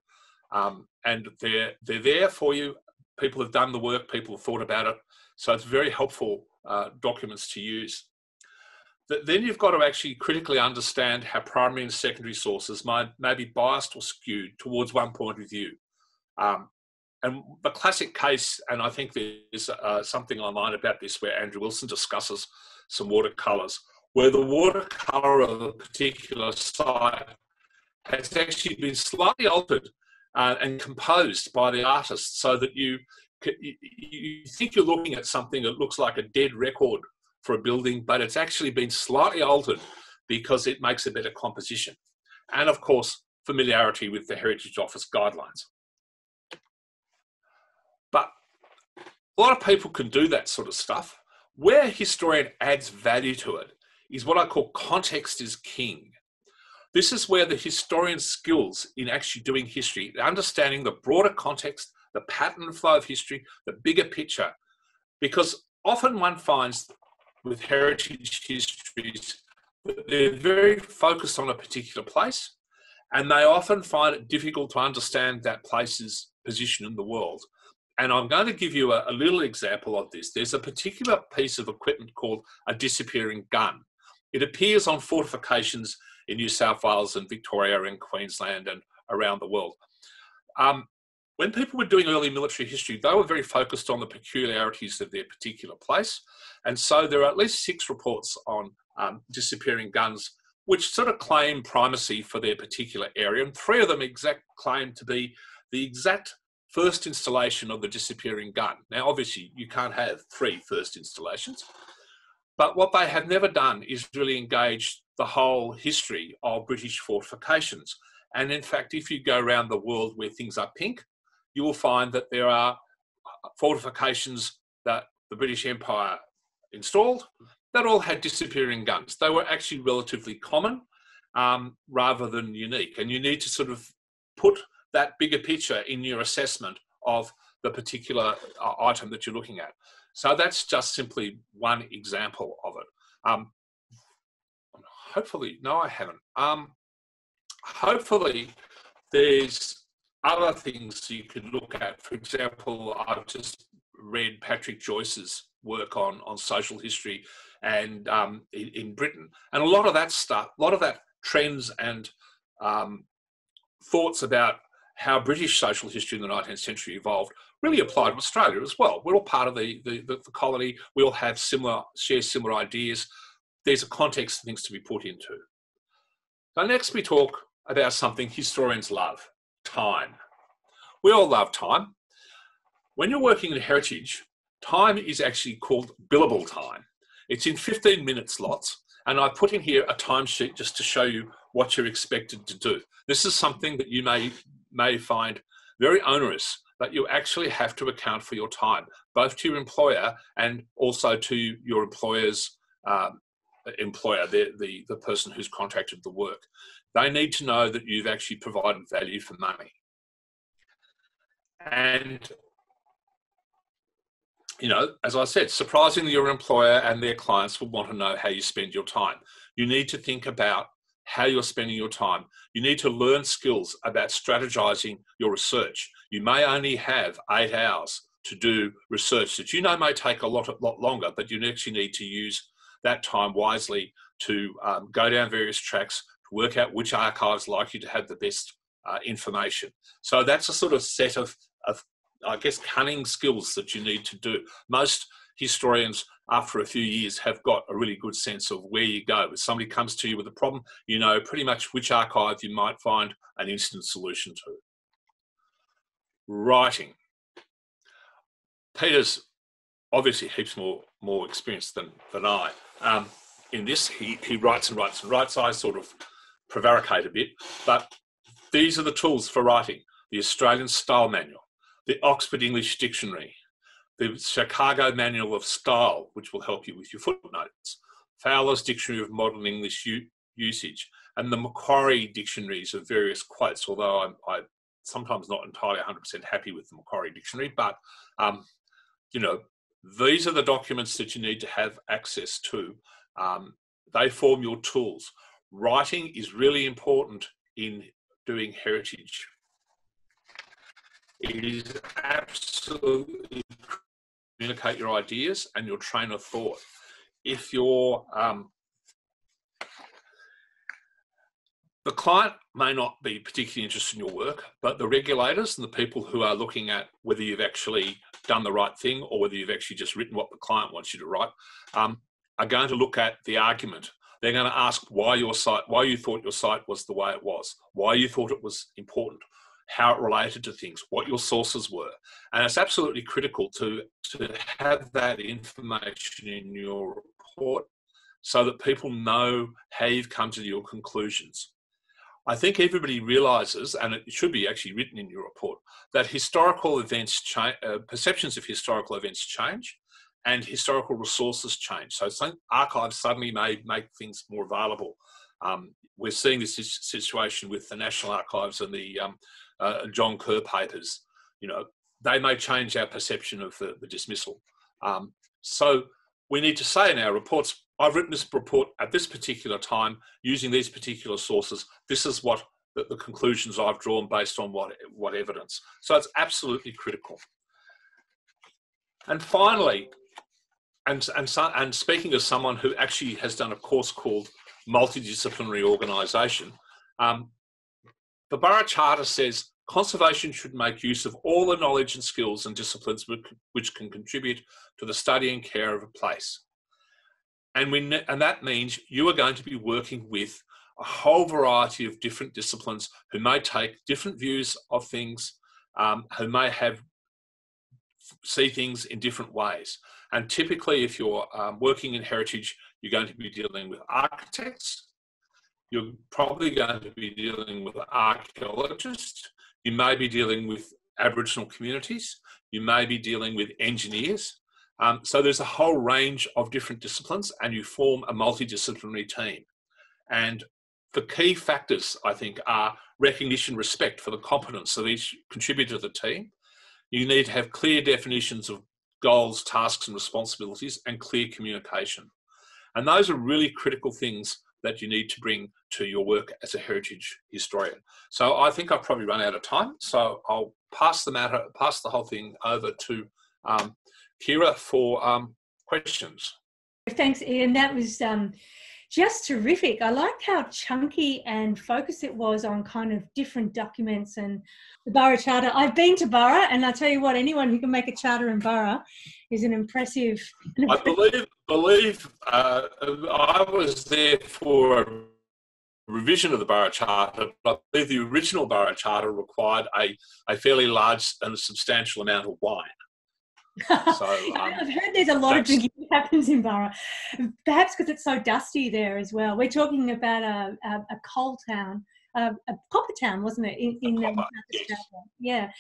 Um, and they're, they're there for you. People have done the work, people have thought about it. So it's very helpful uh, documents to use. Then you've got to actually critically understand how primary and secondary sources might may be biased or skewed towards one point of view. Um, and the classic case, and I think there's uh, something online about this where Andrew Wilson discusses some watercolours, where the watercolour of a particular site has actually been slightly altered uh, and composed by the artist so that you, you think you're looking at something that looks like a dead record for a building, but it's actually been slightly altered because it makes a better composition. And of course, familiarity with the Heritage Office guidelines. But a lot of people can do that sort of stuff. Where a historian adds value to it is what I call context is king. This is where the historian's skills in actually doing history, understanding the broader context, the pattern and flow of history, the bigger picture, because often one finds with heritage histories that they're very focused on a particular place and they often find it difficult to understand that place's position in the world. And I'm going to give you a, a, little example of this. There's a particular piece of equipment called a disappearing gun. It appears on fortifications in New South Wales and Victoria and Queensland and around the world. Um, when people were doing early military history, they were very focused on the peculiarities of their particular place. And so there are at least six reports on um, disappearing guns, which sort of claim primacy for their particular area. And three of them exact claim to be the exact first installation of the disappearing gun. Now, obviously, you can't have three first installations. But what they have never done is really engage the whole history of British fortifications. And in fact, if you go around the world where things are pink, you will find that there are fortifications that the British Empire installed that all had disappearing guns. They were actually relatively common um, rather than unique. And you need to sort of put that bigger picture in your assessment of the particular uh, item that you're looking at. So that's just simply one example of it. Um, hopefully, no, I haven't. Um, hopefully, there's other things you could look at. For example, I've just read Patrick Joyce's work on on social history and um, in, in, Britain, and a lot of that stuff, a lot of that trends and um, thoughts about how British social history in the 19th century evolved really apply to Australia as well. We're all part of the, the, the, the colony. We all have similar, share similar ideas. There's a context things to be put into. Now, next we talk about something historians love, time. We all love time. When you're working in heritage, time is actually called billable time. It's in 15 minute slots, and I put in here a timesheet just to show you what you're expected to do. This is something that you may, may find very onerous, but you actually have to account for your time, both to your employer and also to your employer's um, employer, the, the, the person who's contracted the work. They need to know that you've actually provided value for money. And you know, as I said, surprisingly, your employer and their clients will want to know how you spend your time. You need to think about how you're spending your time. You need to learn skills about strategizing your research. You may only have eight hours to do research that you know may take a lot, lot longer, but you actually need to use that time wisely to um, go down various tracks, to work out which archives likely to have the best uh, information. So that's a sort of set of, of, I guess, cunning skills that you need to do. Most historians, after a few years, have got a really good sense of where you go. If somebody comes to you with a problem, you know pretty much which archive you might find an instant solution to. Writing. Peter's obviously heaps more more experienced than than I. Um, in this, he he writes and writes and writes. I sort of prevaricate a bit, but these are the tools for writing: the Australian Style Manual, the Oxford English Dictionary, the Chicago Manual of Style, which will help you with your footnotes, Fowler's Dictionary of Modern English U- Usage, and the Macquarie dictionaries of various quotes. Although I'm, I'm sometimes not entirely 100% happy with the Macquarie dictionary, but um, you know, these are the documents that you need to have access to. Um, they form your tools. Writing is really important in doing heritage. It is absolutely communicate your ideas and your train of thought. If you're um, the client may not be particularly interested in your work, but the regulators and the people who are looking at whether you've actually done the right thing or whether you've actually just written what the client wants you to write um, are going to look at the argument. They're going to ask why your site, why you thought your site was the way it was, why you thought it was important, how it related to things, what your sources were. And it's absolutely critical to, to have that information in your report so that people know how you've come to your conclusions. I think everybody realizes, and it should be actually written in your report, that historical events change, uh, perceptions of historical events change and historical resources change. So archives suddenly may make things more available. Um, we're seeing this situation with the National Archives and the um, uh, John Kerr papers. You know, they may change our perception of the, the dismissal. Um, so we need to say in our reports, I've written this report at this particular time using these particular sources. This is what the, the conclusions I've drawn based on what, what evidence. So it's absolutely critical. And finally, and, and, so, and speaking as someone who actually has done a course called multidisciplinary organisation, um, the Burra Charter says conservation should make use of all the knowledge and skills and disciplines which can contribute to the study and care of a place. And, we, and that means you are going to be working with a whole variety of different disciplines who may take different views of things, um, who may have see things in different ways. And typically, if you're um, working in heritage, you're going to be dealing with architects. You're probably going to be dealing with archaeologists. You may be dealing with Aboriginal communities. You may be dealing with engineers. Um, so there's a whole range of different disciplines, and you form a multidisciplinary team. And the key factors, I think, are recognition, respect for the competence of each contributor to the team. You need to have clear definitions of goals, tasks, and responsibilities, and clear communication. And those are really critical things that you need to bring to your work as a heritage historian. So I think I've probably run out of time. So I'll pass the matter, pass the whole thing over to um, Kiera for um, questions. Thanks, Iain. That was um, just terrific. I liked how chunky and focused it was on kind of different documents and the Burra Charter. I've been to Burra, and I tell you what, anyone who can make a charter in Burra is an impressive. I believe, believe uh, I was there for a revision of the Burra Charter. But I believe the original Burra Charter required a, a fairly large and substantial amount of wine. So, um, I've heard there's a lot of drinking that happens in Burra, perhaps because it's so dusty there as well. We're talking about a, a, a coal town, a, a, copper town, wasn't it? In, in copper, yes. Yeah.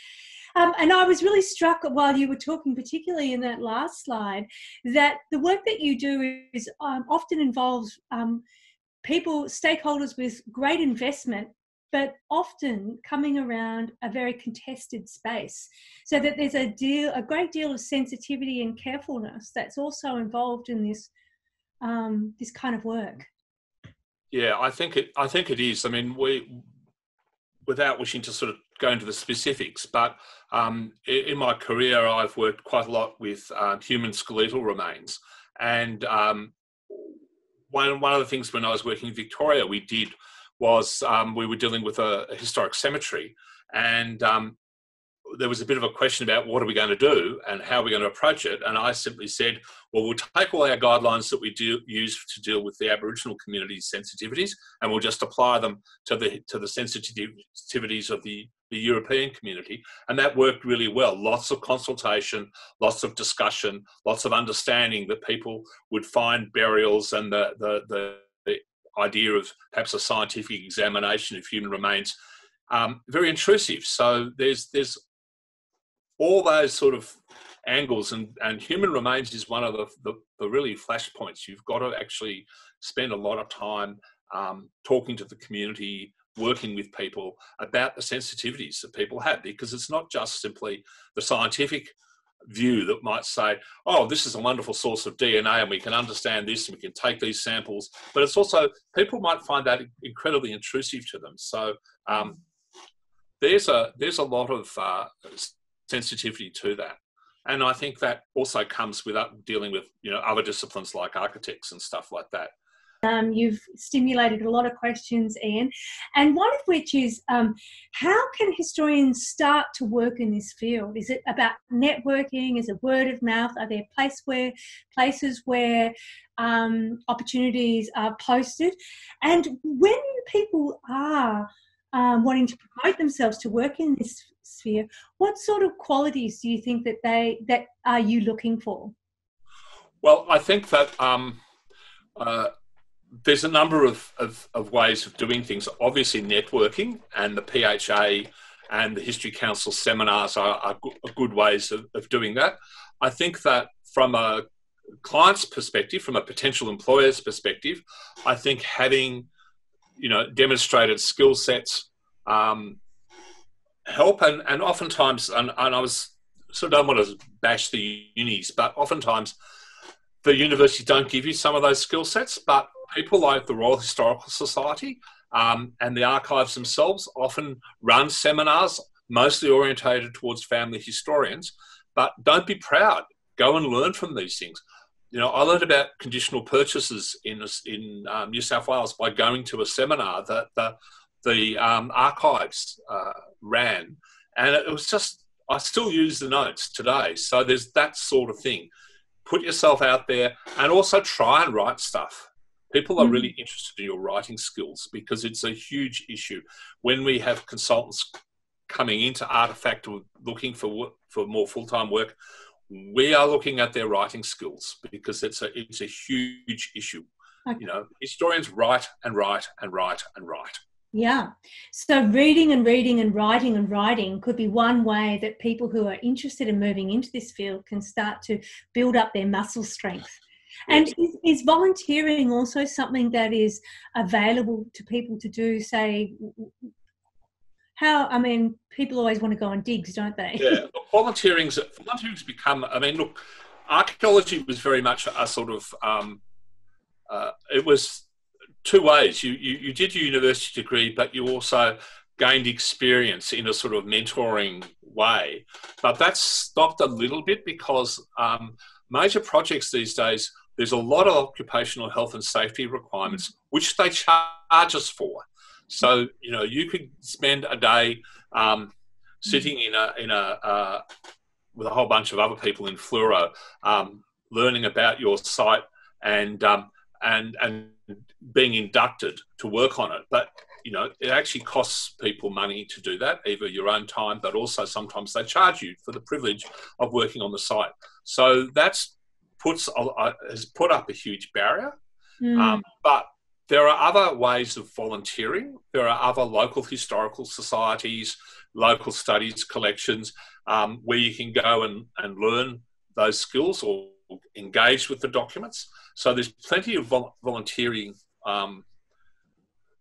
Um, and I was really struck while you were talking, particularly in that last slide, that the work that you do is um, often involves um, people, stakeholders with great investment but often coming around a very contested space so that there's a deal a great deal of sensitivity and carefulness that's also involved in this um, this kind of work. Yeah i think it i think it is. I mean we without wishing to sort of go into the specifics but um, in my career i've worked quite a lot with uh, human skeletal remains. And um, one, one of the things when i was working in victoria we did was um, we were dealing with a, a historic cemetery, and um, there was a bit of a question about what are we going to do and how are we going to approach it. And I simply said, well, we'll take all our guidelines that we do use to deal with the Aboriginal community's sensitivities, and we'll just apply them to the to the sensitivities of the, the European community. And that worked really well. Lots of consultation, lots of discussion, lots of understanding that people would find burials and the the, the, the idea of perhaps a scientific examination of human remains um, very intrusive. So there's there's all those sort of angles and, and human remains is one of the, the, the really flashpoints. You've got to actually spend a lot of time um, talking to the community, working with people about the sensitivities that people have, because it's not just simply the scientific view that might say, oh, this is a wonderful source of DNA and we can understand this and we can take these samples. But it's also, people might find that incredibly intrusive to them. So um, there's, a, there's a lot of uh, sensitivity to that. And I think that also comes with dealing with you know other disciplines like architects and stuff like that. Um, you've stimulated a lot of questions, Iain, and one of which is um, how can historians start to work in this field? Is it about networking? Is it word of mouth? Are there place where, places where um, opportunities are posted? And when people are um, wanting to promote themselves to work in this sphere, what sort of qualities do you think that they that are you looking for? Well, I think that um, uh, there's a number of, of, of, ways of doing things. Obviously, networking and the PHA and the History Council seminars are, are, good ways of, of doing that. I think that from a client's perspective, from a potential employer's perspective, I think having you know demonstrated skill sets um, help and, and oftentimes and, and I was sort of don't want to bash the unis, but oftentimes the universities don't give you some of those skill sets. But people like the Royal Historical Society um, and the archives themselves often run seminars, mostly orientated towards family historians. But don't be proud. Go and learn from these things. You know, I learned about conditional purchases in in um, New South Wales by going to a seminar that the the um, archives uh, ran, and it was just I still use the notes today. So there's that sort of thing. Put yourself out there, and also try and write stuff. People are really mm-hmm. interested in your writing skills because it's a huge issue. When we have consultants coming into Artefact or looking for for more full time work, we are looking at their writing skills because it's a it's a huge issue. Okay. You know, historians write and write and write and write. Yeah. So reading and reading and writing and writing could be one way that people who are interested in moving into this field can start to build up their muscle strength. And is, is, volunteering also something that is available to people to do, say, how, I mean, people always want to go on digs, don't they? Yeah, volunteering's, volunteering's become, I mean, look, archaeology was very much a sort of, um, uh, it was two ways. You, you, you did your university degree, but you also gained experience in a sort of mentoring way. But that's stopped a little bit because um, major projects these days, there's a lot of occupational health and safety requirements, which they charge us for. So, you know, you could spend a day um, sitting in a, in a, uh, with a whole bunch of other people in fluoro, um, learning about your site and, um, and, and being inducted to work on it. But you know, it actually costs people money to do that, either your own time, but also sometimes they charge you for the privilege of working on the site. So that's puts has put up a huge barrier. Mm. Um, but there are other ways of volunteering. There are other local historical societies, local studies collections, um, where you can go and, and learn those skills or engage with the documents. So there's plenty of vol- volunteering. Um,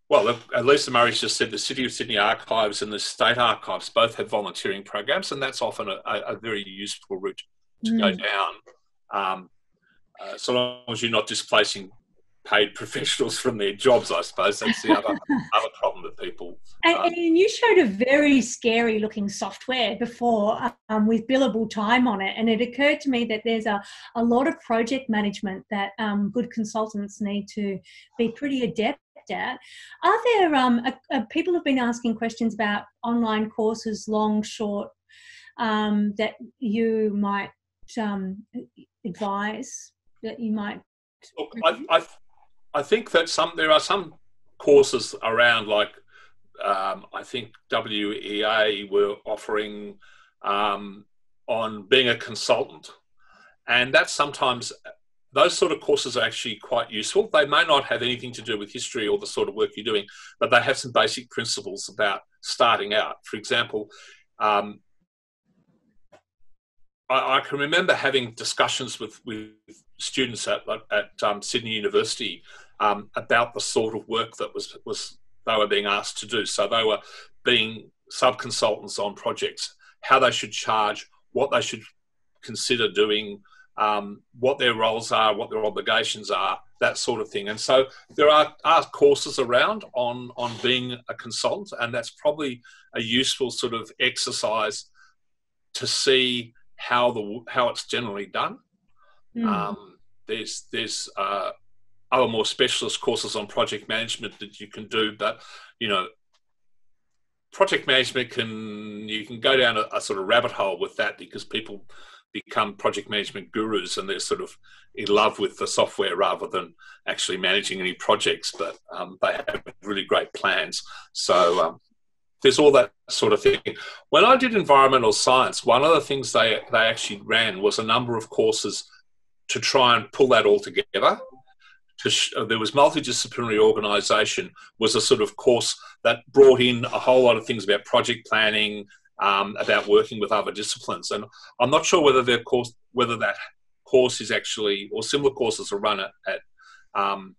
well, at least the Murray's just said the City of Sydney Archives and the State Archives both have volunteering programs, and that's often a, a very useful route to mm. go down. Um, uh, so long as you're not displacing paid professionals from their jobs, I suppose. That's the other, other problem that people. And, um, and, you showed a very scary looking software before um, with billable time on it. And it occurred to me that there's a, a lot of project management that um, good consultants need to be pretty adept at. Are there um, a, a, people have been asking questions about online courses, long, short, um, that you might advise that you might? Look, I, I, I think that some there are some courses around like um, I think WEA were offering um, on being a consultant, and that's sometimes those sort of courses are actually quite useful. They may not have anything to do with history or the sort of work you're doing, but they have some basic principles about starting out. For example, um, I, I, can remember having discussions with, with students at, at um, Sydney University um, about the sort of work that was, was they were being asked to do. So they were being sub consultants on projects, how they should charge, what they should consider doing, um, what their roles are, what their obligations are, that sort of thing. And so there are, are courses around on on being a consultant, and that's probably a useful sort of exercise to see how the how it's generally done. Mm. Um, there's there's uh, other more specialist courses on project management that you can do, but you know project management can you can go down a, a, sort of rabbit hole with that because people become project management gurus and they're sort of in love with the software rather than actually managing any projects but um, they have really great plans so um, there's all that sort of thing. When i did environmental science one of the things they, they actually ran was a number of courses to try and pull that all together. Sh- uh, there was multidisciplinary organisation was a sort of course that brought in a whole lot of things about project planning, um, about working with other disciplines, and I'm not sure whether their course whether that course is actually or similar courses are run at, at um,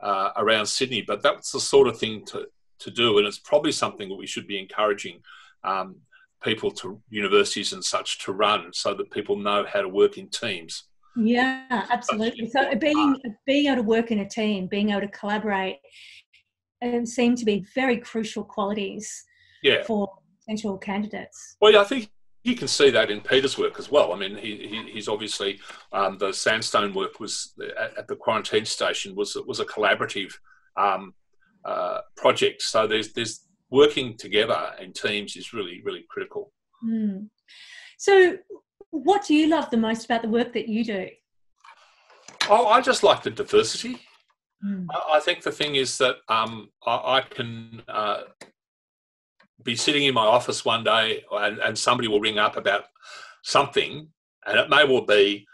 uh, around Sydney, but that's the sort of thing to to do, and it's probably something that we should be encouraging. Um, people to universities and such to run so that people know how to work in teams. Yeah, absolutely. So being being able to work in a team, being able to collaborate, um, seem to be very crucial qualities yeah. for potential candidates. Well, yeah, I think you can see that in Peter's work as well. I mean, he, he he's obviously um, the sandstone work was at, at, the quarantine station was was a collaborative um, uh, project. So there's there's working together in teams is really really critical. Mm. So what do you love the most about the work that you do? Oh, I just like the diversity. Mm. I think the thing is that um, I, I, can uh, be sitting in my office one day and, and, somebody will ring up about something, and it may well be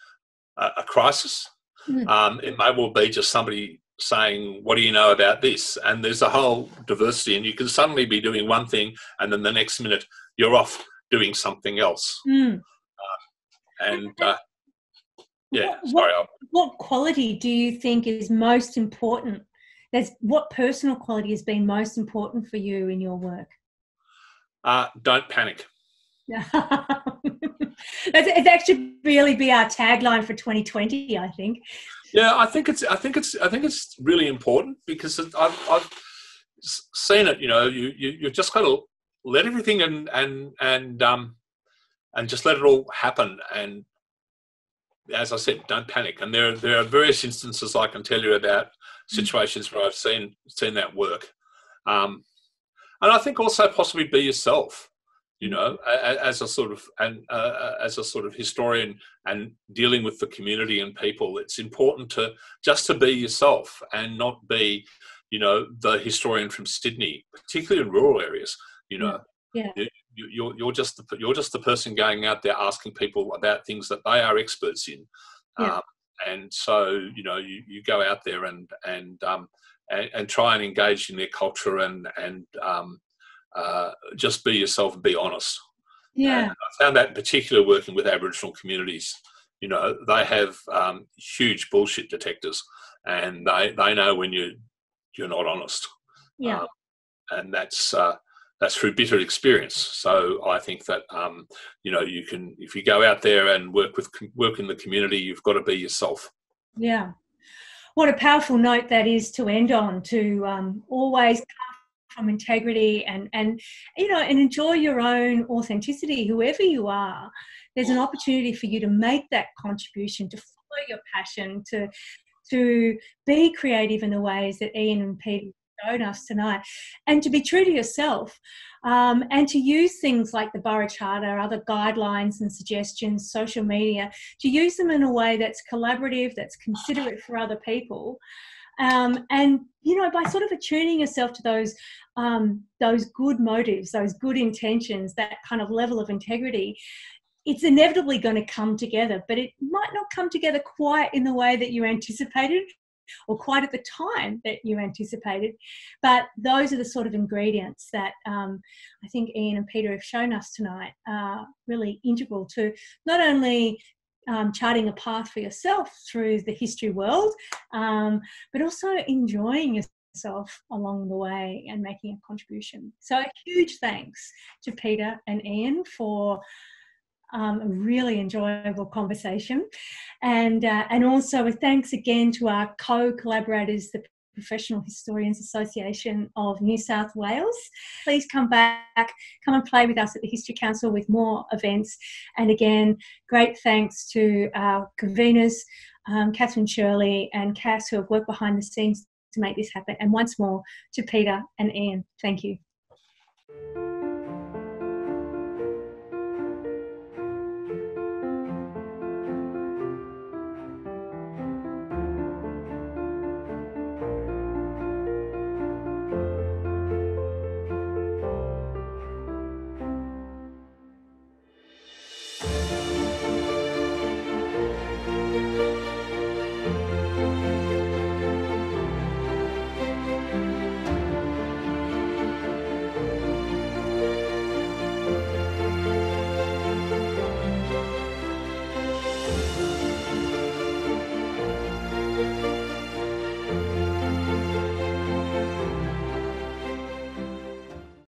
a, a crisis. Mm. Um, it may well be just somebody saying, What do you know about this? And there's a whole diversity, and you can suddenly be doing one thing, and then the next minute you're off doing something else. Mm and uh, yeah, what, sorry. What, what, quality do you think is most important? There's what personal quality has been most important for you in your work? Uh, don't panic. it's actually really be our tagline for 2020. I think. Yeah, I think it's. I think it's. I think it's really important because I've, I've seen it. You know, you you you just got to let everything and and and um and just let it all happen. And as I said, don't panic. And there, there are various instances I can tell you about mm. situations where I've seen seen that work. Um, and I think also possibly be yourself. You know, as a sort of and uh, uh, as a sort of historian and dealing with the community and people, it's important to just to be yourself and not be, you know, the historian from Sydney, particularly in rural areas. You know, yeah. You, you're, you're just the, you're just the person going out there asking people about things that they are experts in, yeah. um, and so you know you, you go out there and and, um, and, and try and engage in their culture and and um, uh, just be yourself and be honest. Yeah, and I found that in particular working with Aboriginal communities. You know, they have um, huge bullshit detectors, and they they know when you you're not honest. Yeah, um, and that's. Uh, that's through bitter experience. So I think that um, you know you can if you go out there and work with work in the community, you've got to be yourself. Yeah, what a powerful note that is to end on. To um, always come from integrity and and you know and enjoy your own authenticity, whoever you are. There's an opportunity for you to make that contribution, to follow your passion, to to be creative in the ways that Iain and Pete shown us tonight. And to be true to yourself um, and to use things like the Burra Charter, other guidelines and suggestions, social media, to use them in a way that's collaborative, that's considerate for other people. Um, and you know by sort of attuning yourself to those um, those good motives those good intentions that kind of level of integrity it's inevitably going to come together but it might not come together quite in the way that you anticipated or quite at the time that you anticipated. But those are the sort of ingredients that um, I think Iain and Peter have shown us tonight are really integral to not only um, charting a path for yourself through the history world, um, but also enjoying yourself along the way and making a contribution. So, a huge thanks to Peter and Iain for um, a really enjoyable conversation. And, uh, and also a thanks again to our co-collaborators, the Professional Historians Association of New South Wales. Please come back, come and play with us at the History Council with more events. And again, great thanks to our conveners, um, Catherine Shirley and Cass, who have worked behind the scenes to make this happen. And once more to Peter and Iain, thank you.